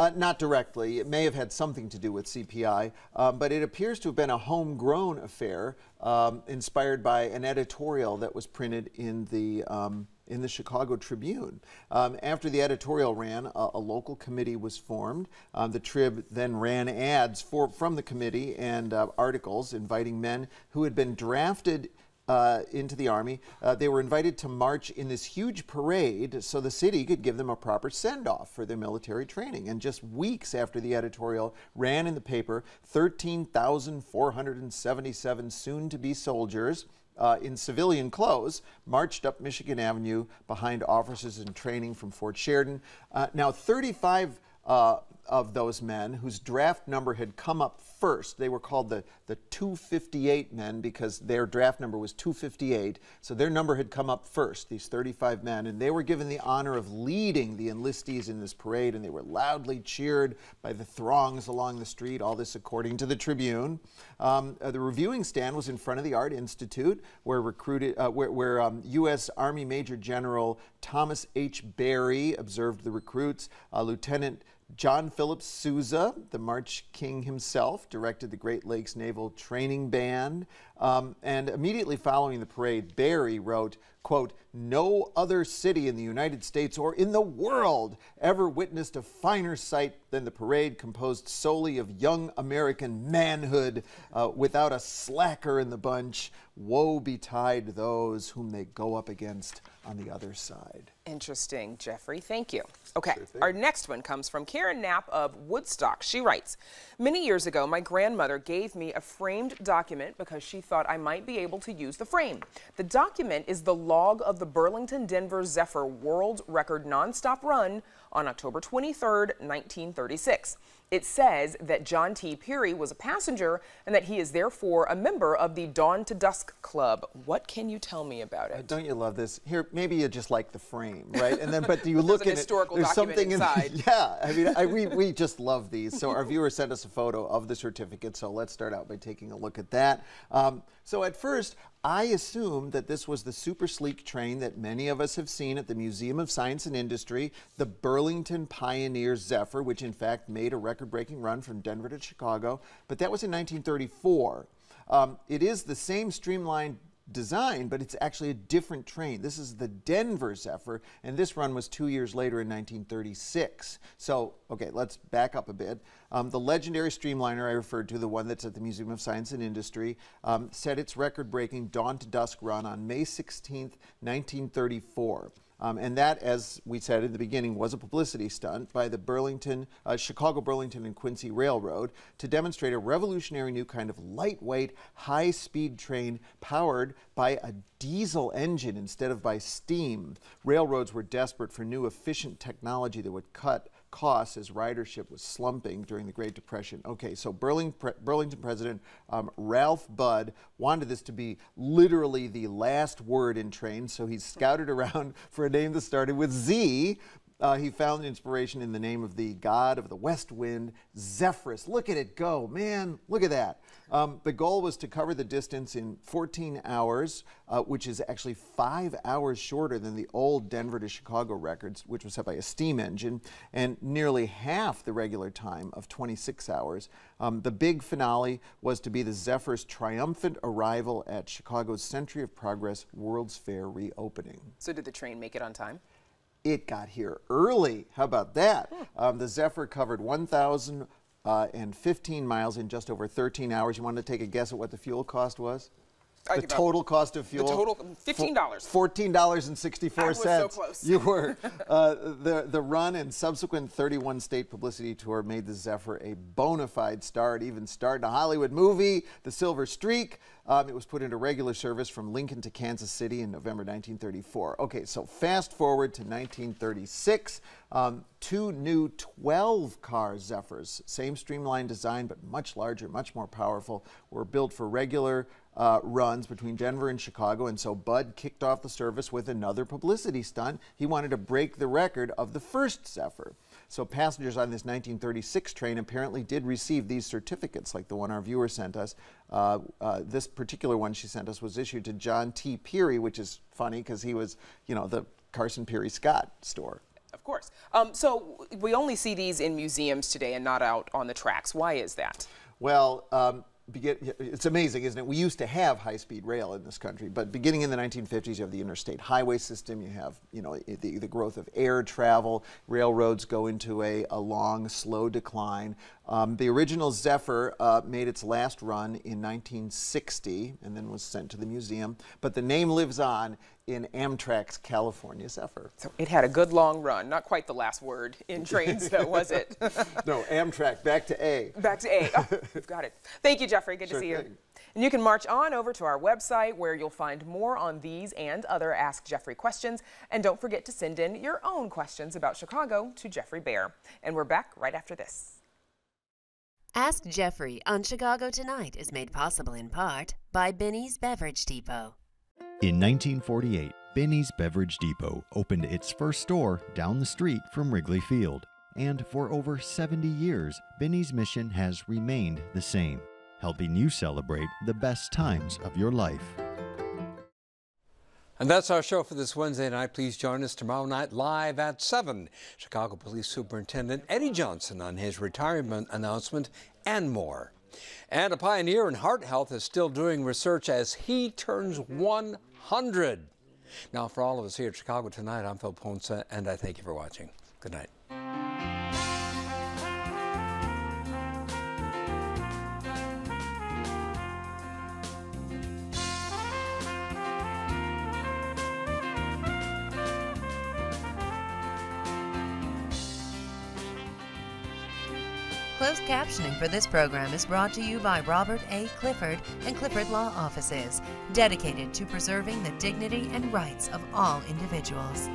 Speaker 36: Uh, not directly. It may have had something to do with CPI, um, but it appears to have been a homegrown affair um, inspired by an editorial that was printed in the. Um, in the Chicago Tribune. Um, after the editorial ran, a, a local committee was formed. Um, the Trib then ran ads for, from the committee and uh, articles inviting men who had been drafted uh, into the army. Uh, they were invited to march in this huge parade so the city could give them a proper send off for their military training. And just weeks after the editorial ran in the paper, 13,477 soon to be soldiers. Uh, in civilian clothes, marched up Michigan Avenue behind officers in training from Fort Sheridan. Uh, now, 35 uh, of those men whose draft number had come up first. They were called the, the 258 men because their draft number was 258. So their number had come up first, these 35 men, and they were given the honor of leading the enlistees in this parade, and they were loudly cheered by the throngs along the street, all this according to the Tribune. Um, uh, the reviewing stand was in front of the Art Institute, where recruited, uh, where, where um, U.S. Army Major General Thomas H. Barry observed the recruits. Uh, Lieutenant John Philip Sousa, the March King himself, directed the Great Lakes Naval Training Band. Um, and immediately following the parade, Barry wrote, quote, no other city in the United States or in the world ever witnessed a finer sight than the parade composed solely of young American manhood uh, without a slacker in the bunch. Woe betide those whom they go up against on the other side.
Speaker 23: Interesting, Geoffrey. Thank you. Okay, our next one comes from Karen Knapp of Woodstock. She writes Many years ago, my grandmother gave me a framed document because she thought I might be able to use the frame. The document is the log of the Burlington Denver Zephyr World Record nonstop run on October 23, 1936. It says that John T. Pirie was a passenger and that he is therefore a member of the Dawn to Dusk Club. What can you tell me about it?
Speaker 36: Don't you love this? Here, maybe you just like the frame, right? And then, but do you look at
Speaker 23: historical
Speaker 36: it? There's
Speaker 23: document
Speaker 36: something
Speaker 23: inside.
Speaker 36: in. Yeah, I mean, I, we we just love these. So our viewer sent us a photo of the certificate. So let's start out by taking a look at that. Um, so at first, I assumed that this was the super sleek train that many of us have seen at the Museum of Science and Industry, the Burlington Pioneer Zephyr, which in fact made a record breaking run from Denver to Chicago. But that was in 1934. Um, it is the same streamlined design, but it's actually a different train. This is the Denver Zephyr, and this run was two years later in 1936. So, okay, let's back up a bit. Um, the legendary streamliner I referred to, the one that's at the Museum of Science and Industry, um, set its record breaking dawn to dusk run on May 16, 1934. Um, and that, as we said in the beginning, was a publicity stunt by the Burlington, uh, Chicago, Burlington, and Quincy Railroad to demonstrate a revolutionary new kind of lightweight, high speed train powered by a diesel engine instead of by steam. Railroads were desperate for new, efficient technology that would cut costs as ridership was slumping during the Great Depression. Okay, so Burlington, Burlington President um, Ralph Budd wanted this to be literally the last word in trains, so he scouted around for a name that started with Z, uh, he found inspiration in the name of the god of the west wind, Zephyrus. Look at it go, man, look at that. Um, the goal was to cover the distance in 14 hours, uh, which is actually five hours shorter than the old Denver to Chicago records, which was set by a steam engine, and nearly half the regular time of 26 hours. Um, the big finale was to be the Zephyr's triumphant arrival at Chicago's Century of Progress World's Fair reopening.
Speaker 23: So, did the train make it on time?
Speaker 36: It got here early. How about that? Um, the Zephyr covered 1,015 uh, miles in just over 13 hours. You want to take a guess at what the fuel cost was? The total cost of fuel.
Speaker 23: The total, fifteen dollars.
Speaker 36: Fourteen dollars and sixty-four cents.
Speaker 23: So close.
Speaker 36: You were. Uh, the the run and subsequent 31 state publicity tour made the Zephyr a bona fide star. It even starred in a Hollywood movie, The Silver Streak. Um, it was put into regular service from Lincoln to Kansas City in November 1934. Okay, so fast forward to 1936. Um, two new 12 car Zephyrs, same streamlined design, but much larger, much more powerful, were built for regular uh, runs between Denver and Chicago. And so Budd kicked off the service with another publicity stunt. He wanted to break the record of the first Zephyr. So passengers on this 1936 train apparently did receive these certificates, like the one our viewer sent us. Uh, uh, this particular one she sent us was issued to John T. Pirie, which is funny because he was, you know, the Carson Pirie Scott store.
Speaker 23: Of course. Um, so we only see these in museums today and not out on the tracks. Why is that?
Speaker 36: Well, um, it's amazing, isn't it? We used to have high-speed rail in this country, but beginning in the 1950s, you have the interstate highway system. You have, you know, the, the growth of air travel. Railroads go into a, a long, slow decline. Um, the original Zephyr uh, made its last run in 1960 and then was sent to the museum. But the name lives on in Amtrak's California Zephyr.
Speaker 23: So it had a good long run. Not quite the last word in trains, though, was it?
Speaker 36: no, Amtrak, back to A.
Speaker 23: Back to A. Oh, you've got it. Thank you, Geoffrey. Good
Speaker 36: sure
Speaker 23: to see
Speaker 36: thing.
Speaker 23: you. And you can march on over to our website where you'll find more on these and other Ask Geoffrey questions. And don't forget to send in your own questions about Chicago to Geoffrey Baer. And we're back right after this.
Speaker 35: Ask Geoffrey on Chicago Tonight is made possible in part by Benny's Beverage Depot.
Speaker 37: In 1948, Benny's Beverage Depot opened its first store down the street from Wrigley Field. And for over 70 years, Benny's mission has remained the same, helping you celebrate the best times of your life.
Speaker 1: And that's our show for this Wednesday night. Please join us tomorrow night live at 7. Chicago Police Superintendent Eddie Johnson on his retirement announcement and more. And a pioneer in heart health is still doing research as he turns 100. Now, for all of us here at Chicago Tonight, I'm Phil Ponce, and I thank you for watching. Good night.
Speaker 35: For this program is brought to you by Robert A. Clifford and Clifford Law Offices, dedicated to preserving the dignity and rights of all individuals.